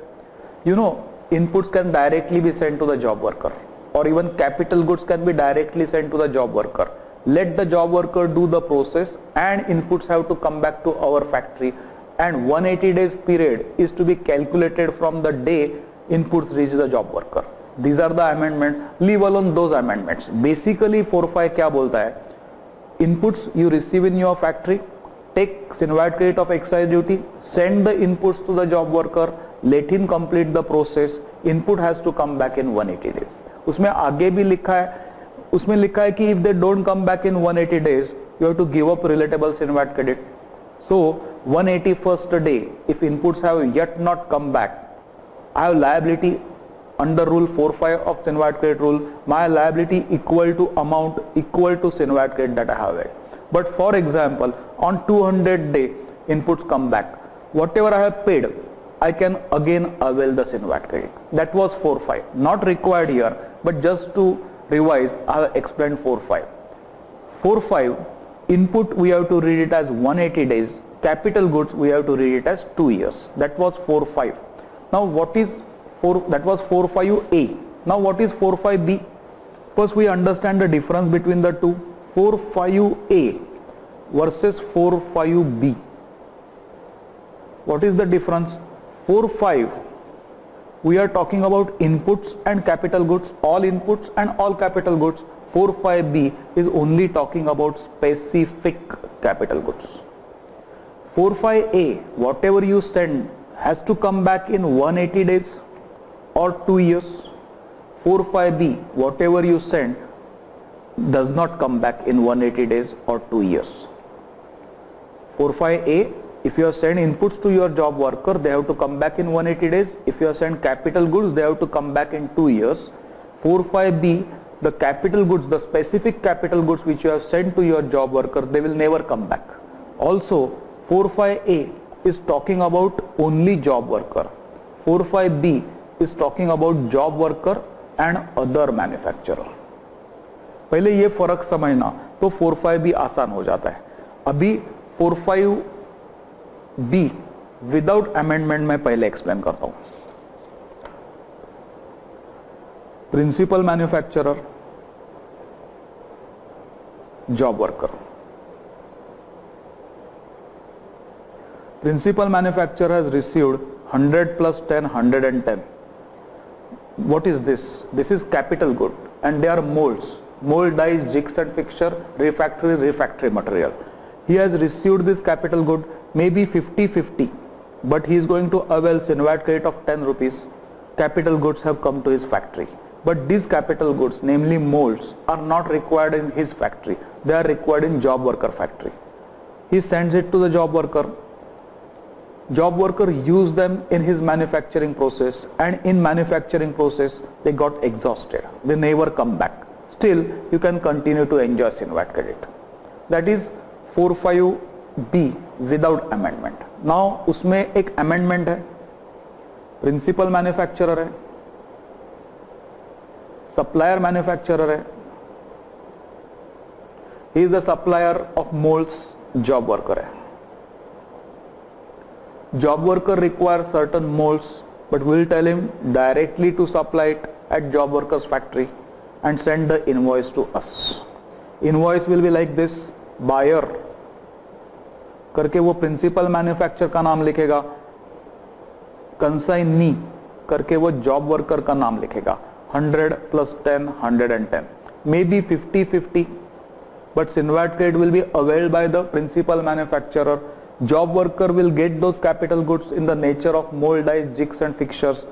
you know inputs can directly be send to the job worker or even capital goods can be directly send to the job worker Let the job worker do the process and inputs have to come back to our factory and 180 days period is to be calculated from the day inputs reach the job worker. These are the amendments. Leave alone those amendments. Basically 4-5 क्या बोलता है Inputs you receive in your factory, take Sinvat credit of excise duty, send the inputs to the job worker, let him complete the process input has to come back in 180 days उसमें आगे भी लिखा है उसमें लिखा है कि if they don't come back in 180 days, you have to give up relatable CENVAT credit. So 180 first day if inputs have yet not come back I have liability under rule 45 of CENVAT credit rule. My liability equal to amount equal to CENVAT credit that I have it. But for example on 200 day inputs come back. Whatever I have paid I can again avail the CENVAT credit. That was 45 not required here but just to revise, I have explained 4-5. 4-5, input we have to read it as 180 days. Capital goods we have to read it as 2 years. That was 4-5. Now what is 4, that was 4-5A. Now what is 4-5B? First we understand the difference between the two. 4-5A versus 4-5B. What is the difference? 4 5 we are talking about inputs and capital goods all inputs and all capital goods. 4 5b is only talking about specific capital goods. 4 5a whatever you send has to come back in 180 days or 2 years. 4 5b whatever you send does not come back in 180 days or 2 years. 4 5a if you have sent inputs to your job worker, they have to come back in 180 days. If you have sent capital goods, they have to come back in 2 years. 45B, the capital goods, the specific capital goods which you have sent to your job worker, they will never come back. Also, 45A is talking about only job worker. 45B is talking about job worker and other manufacturer. पहले ये फर्क समझना तो 45 भी आसान हो जाता है अभी 45 बी विदाउट अमेंडमेंट मैं पहले एक्सप्लेन करता हूँ। Principal manufacturer job worker principal manufacture has received 100 plus 10, 110. What is this this is capital good and they are moulds mould dies jigs and fixture refractory refractory material he has received this capital good maybe 50-50 but he is going to avail CENVAT credit of 10 rupees. Capital goods have come to his factory. But these capital goods, namely molds, are not required in his factory. They are required in job worker factory. He sends it to the job worker. Job worker use them in his manufacturing process and in manufacturing process they got exhausted. They never come back. Still you can continue to enjoy CENVAT credit. That is B without amendment now उसमें एक amendment है। Principal manufacturer है। Supplier manufacture है। He is the supplier of moulds job worker है। Job worker require certain moles but will tell him directly to supply it at job workers factory and send the invoice to us invoice will be like this buyer करके वो principal manufacture का नाम लिखेगा। Consignee करके वो job worker का नाम लिखेगा। 100 plus 10 110 may be 50 50 but Cenvat credit will be availed by the principal manufacturer job worker will get those capital goods in the nature of moulds dies jigs and fixtures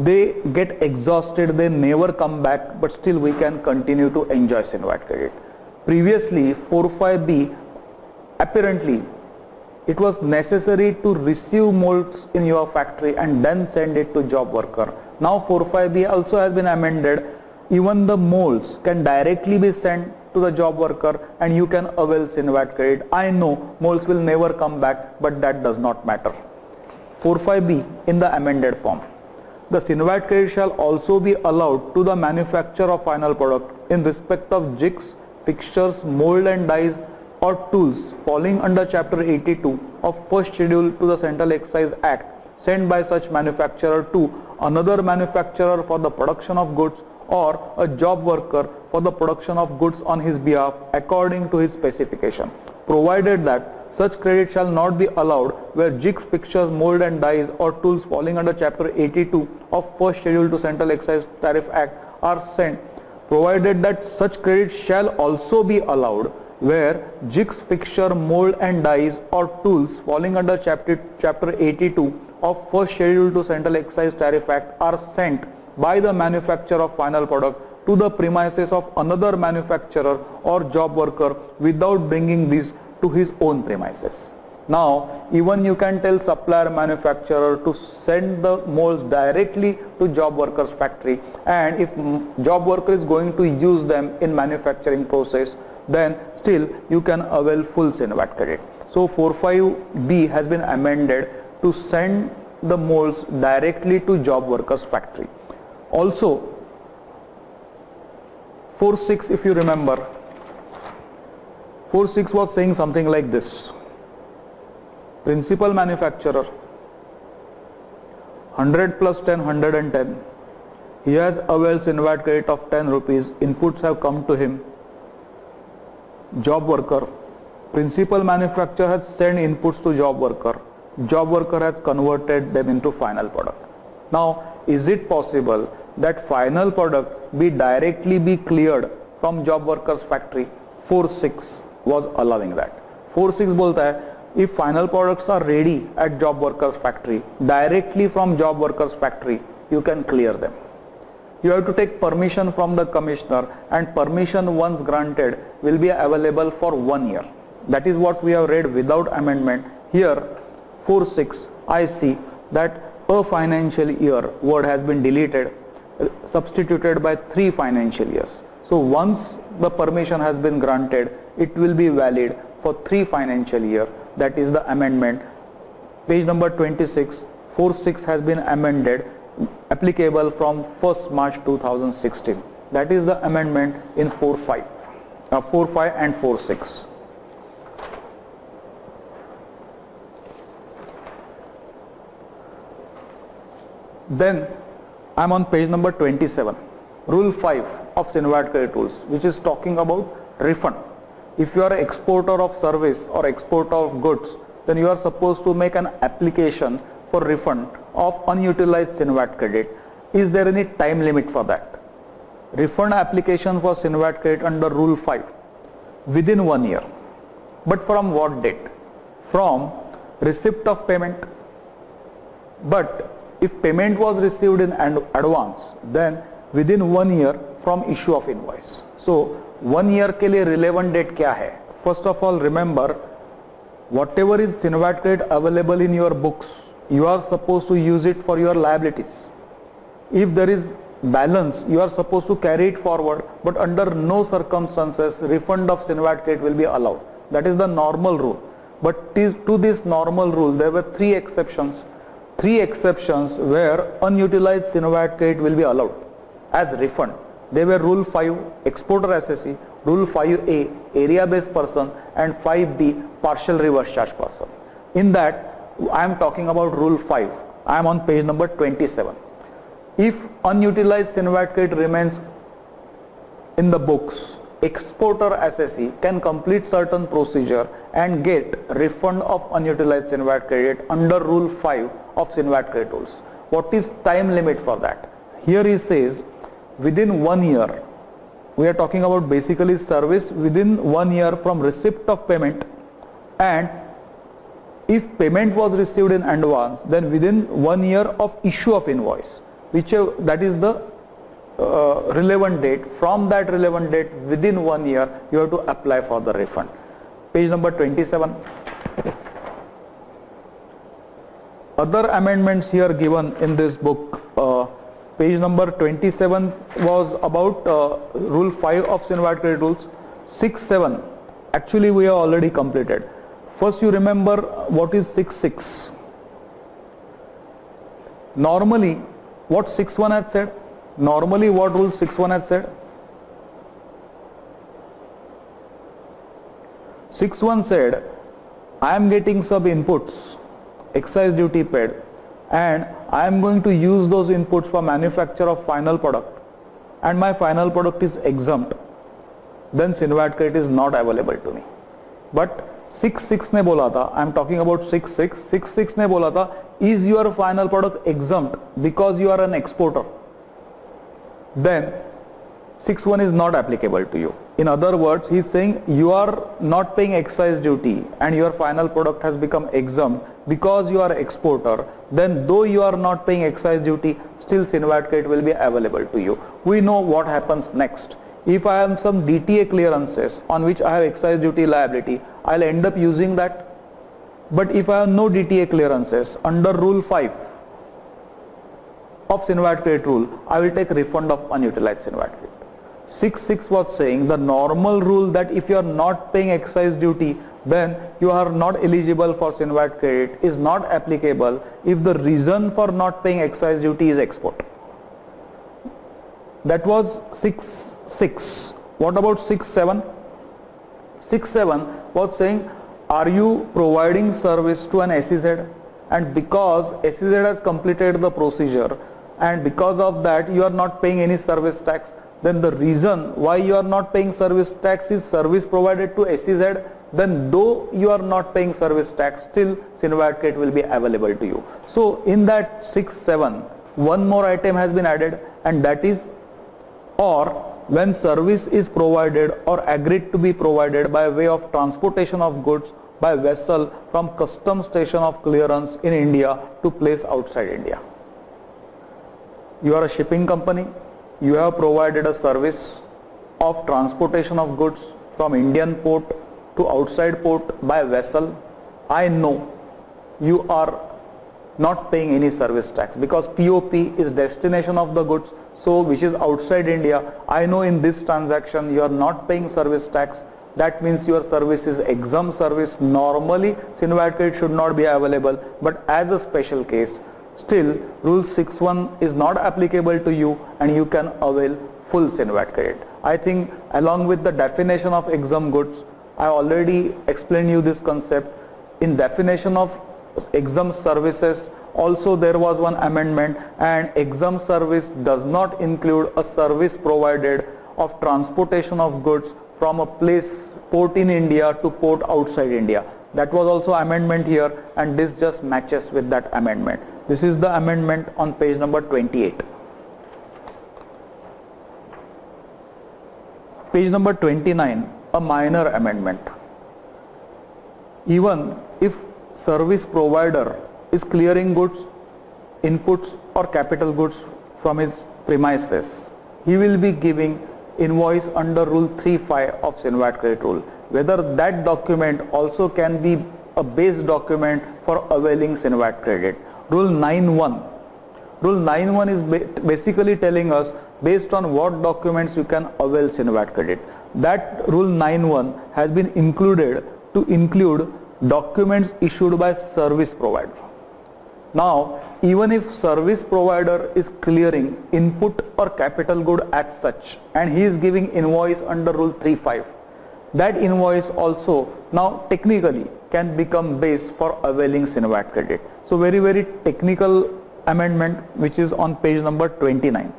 they get exhausted they never come back but still we can continue to enjoy Cenvat credit previously four five B apparently it was necessary to receive molds in your factory and then send it to job worker. Now 45B also has been amended. Even the molds can directly be sent to the job worker and you can avail CENVAT credit. I know molds will never come back but that does not matter. 45B in the amended form. The CENVAT credit shall also be allowed to the manufacturer of final product in respect of jigs, fixtures, mold and dies or tools falling under chapter 82 of first schedule to the Central Excise Act sent by such manufacturer to another manufacturer for the production of goods or a job worker for the production of goods on his behalf according to his specification provided that such credit shall not be allowed where jigs, fixtures, mold and dies or tools falling under chapter 82 of first schedule to Central Excise Tariff Act are sent provided that such credit shall also be allowed where jigs, fixture, mold and dies or tools falling under chapter, chapter 82 of first schedule to Central Excise Tariff Act are sent by the manufacturer of final product to the premises of another manufacturer or job worker without bringing these to his own premises. Now, even you can tell supplier manufacturer to send the molds directly to job workers factory and if job worker is going to use them in manufacturing process, then still you can avail full CENVAT credit. So 45B has been amended to send the molds directly to job workers factory. Also 46 if you remember 46 was saying something like this principal manufacturer 100 plus 10 110 he has availed CENVAT credit of 10 rupees inputs have come to him job worker principal manufacturer has sent inputs to job worker job worker has converted them into final product now is it possible that final product be directly be cleared from job workers factory 46 was allowing that 46 bolta hai if final products are ready at job workers factory directly from job workers factory you can clear them you have to take permission from the commissioner and permission once granted will be available for one year. That is what we have read without amendment. Here 4.6 I see that a financial year word has been deleted substituted by three financial years. So once the permission has been granted it will be valid for three financial year that is the amendment. Page number 26 4.6 has been amended applicable from 1st March 2016. That is the amendment in 4.5, uh, 4.5 and 4.6. Then I am on page number 27, rule 5 of credit rules which is talking about refund. If you are exporter of service or exporter of goods then you are supposed to make an application for refund of unutilized Sinvat credit. Is there any time limit for that? refund application for SINVAT credit under Rule 5 within one year. But from what date? From receipt of payment. But if payment was received in advance, then within one year from issue of invoice. So one year के लिए relevant date क्या है? First of all, remember whatever is SINVAT credit available in your books, you are supposed to use it for your liabilities. If there is balance you are supposed to carry it forward but under no circumstances refund of CENVAT credit will be allowed. That is the normal rule. But to this normal rule there were three exceptions three exceptions where unutilized CENVAT credit will be allowed as refund. They were rule 5 exporter SSE rule 5a area based person and 5b partial reverse charge person. In that I am talking about rule 5 I am on page number 27 if unutilized CENVAT kit remains in the books, exporter SSE can complete certain procedure and get refund of unutilized CENVAT credit under rule 5 of CENVAT credit rules. What is time limit for that? Here he says within one year, we are talking about basically service within one year from receipt of payment and if payment was received in advance then within one year of issue of invoice whichever that is the uh, relevant date from that relevant date within one year you have to apply for the refund. Page number 27 other amendments here given in this book uh, page number 27 was about uh, rule 5 of CENVAT credit rules. 6 7 actually we have already completed first you remember what is 6 6 normally what 6 1 had said? Normally what rule 6 1 had said? 6 1 said, I am getting sub inputs, excise duty paid and I am going to use those inputs for manufacture of final product and my final product is exempt, then CENVAT credit is not available to me. But six six ने बोला था I am talking about six six six six ने बोला था is your final product exempt because you are an exporter then six one is not applicable to you in other words he saying you are not paying excise duty and your final product has become exempt because you are exporter. Then though you are not paying excise duty still CENVAT credit will be available to you. We know what happens next. If I have some DTA clearances on which I have excise duty liability I'll end up using that. But if I have no DTA clearances under rule 5 of CENVAT credit rule, I will take refund of unutilized CENVAT credit. 6.6 was saying the normal rule that if you are not paying excise duty, then you are not eligible for CENVAT credit is not applicable if the reason for not paying excise duty is export. That was 6 6. What about 6 7? 6 7 was saying are you providing service to an SEZ and because SEZ has completed the procedure and because of that you are not paying any service tax then the reason why you are not paying service tax is service provided to SEZ then though you are not paying service tax still CENVAT will be available to you. So in that 6 7 one more item has been added and that is or when service is provided or agreed to be provided by way of transportation of goods by vessel from custom station of clearance in India to place outside India. You are a shipping company, you have provided a service of transportation of goods from Indian port to outside port by vessel. I know you are not paying any service tax because POP is destination of the goods so which is outside India I know in this transaction you are not paying service tax. That means your service is exempt service. Normally CENVAT credit should not be available. But as a special case still rule 6.1 is not applicable to you and you can avail full CENVAT credit. I think along with the definition of exempt goods I already explained you this concept. In definition of exempt services also there was one amendment and exempt service does not include a service provided of transportation of goods from a place port in India to port outside India. That was also amendment here and this just matches with that amendment. This is the amendment on page number 28. Page number 29, a minor amendment. Even if service provider is clearing goods, inputs or capital goods from his premises, he will be giving invoice under rule 3.5 of CENVAT credit rule. Whether that document also can be a base document for availing CENVAT credit. Rule 9.1. Rule 9.1 is basically telling us based on what documents you can avail CENVAT credit. That rule 9.1 has been included to include documents issued by service provider. Now, even if service provider is clearing input or capital good as such and he is giving invoice under rule 3.5, that invoice also now technically can become base for availing CENVAT credit. So very very technical amendment which is on page number 29.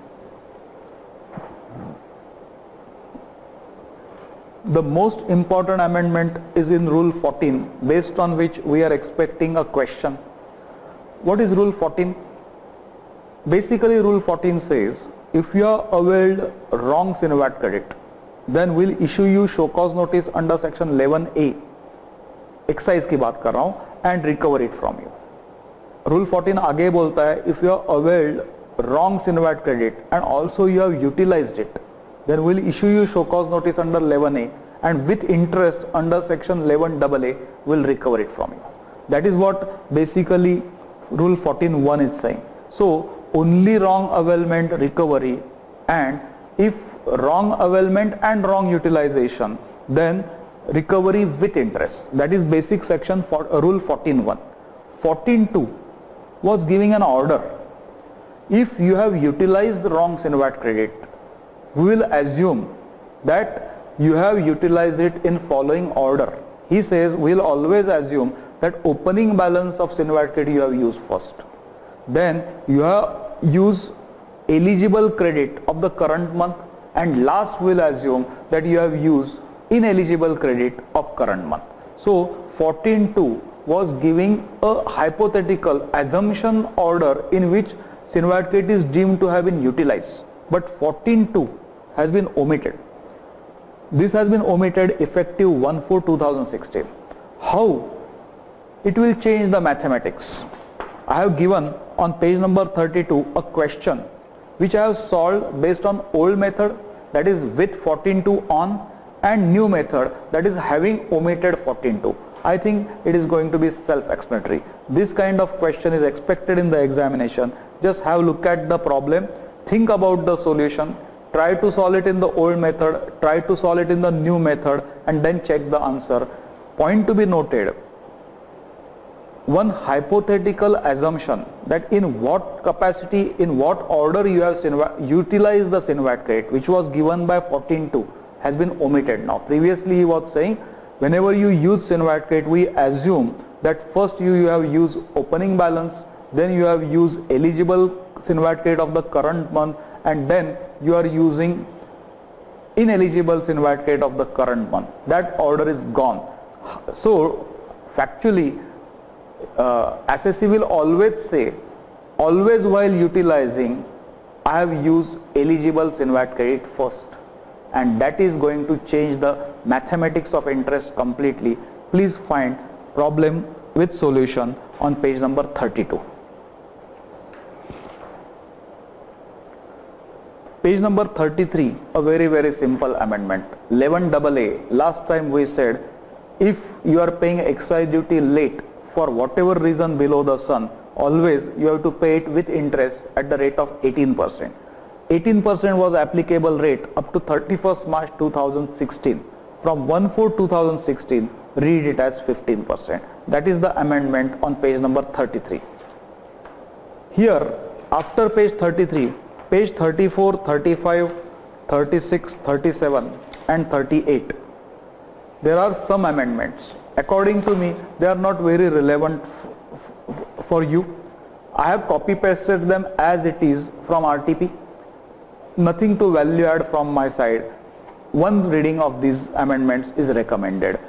The most important amendment is in rule 14 based on which we are expecting a question. What is rule 14? Basically rule 14 says if you are aware wrong CENVAT credit then we'll issue you show cause notice under section 11A Excise की बात कर रहा हूं and recover it from you. Rule 14 आगे बोलता है if you are availed wrong CENVAT credit and also you have utilized it, then we'll issue you show cause notice under 11A and with interest under section 11AA will recover it from you. That is what basically rule 14.1 is saying. So only wrong availment recovery and if wrong availment and wrong utilization then recovery with interest that is basic section for uh, rule 14.1. 14.2 was giving an order if you have utilized wrong CENVAT credit we will assume that you have utilized it in following order. He says we will always assume that opening balance of CENVAT credit you have used first. Then you have used eligible credit of the current month and last we will assume that you have used ineligible credit of current month. So 14.2 was giving a hypothetical assumption order in which CENVAT credit is deemed to have been utilized but 14.2 has been omitted. This has been omitted effective 1-4-2016. How? It will change the mathematics. I have given on page number 32 a question which I have solved based on old method that is with 14.2 on and new method that is having omitted 14.2. I think it is going to be self-explanatory. This kind of question is expected in the examination. Just have look at the problem, think about the solution try to solve it in the old method, try to solve it in the new method and then check the answer. Point to be noted, one hypothetical assumption that in what capacity, in what order you have utilized the CENVAT credit which was given by 14.2 has been omitted now. Previously he was saying whenever you use CENVAT credit we assume that first you, you have used opening balance, then you have used eligible CENVAT credit of the current month and then you are using ineligible CENVAT credit of the current month. That order is gone. So factually uh, will always say always while utilizing I have used eligible CENVAT credit first and that is going to change the mathematics of interest completely. Please find problem with solution on page number 32. Page number 33, a very very simple amendment. 11 AA, last time we said if you are paying excise duty late for whatever reason below the sun, always you have to pay it with interest at the rate of 18%. 18% was applicable rate up to 31st March 2016. From 1-4-2016, read it as 15%. That is the amendment on page number 33. Here, after page 33, page 34, 35, 36, 37 and 38 there are some amendments according to me they are not very relevant for you. I have copy pasted them as it is from RTP nothing to value add from my side. One reading of these amendments is recommended.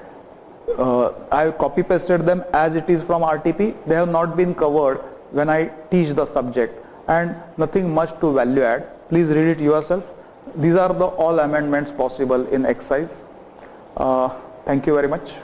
Uh, I have copy pasted them as it is from RTP they have not been covered when I teach the subject. And nothing much to value add. Please read it yourself. These are the all amendments possible in excise. Uh, thank you very much.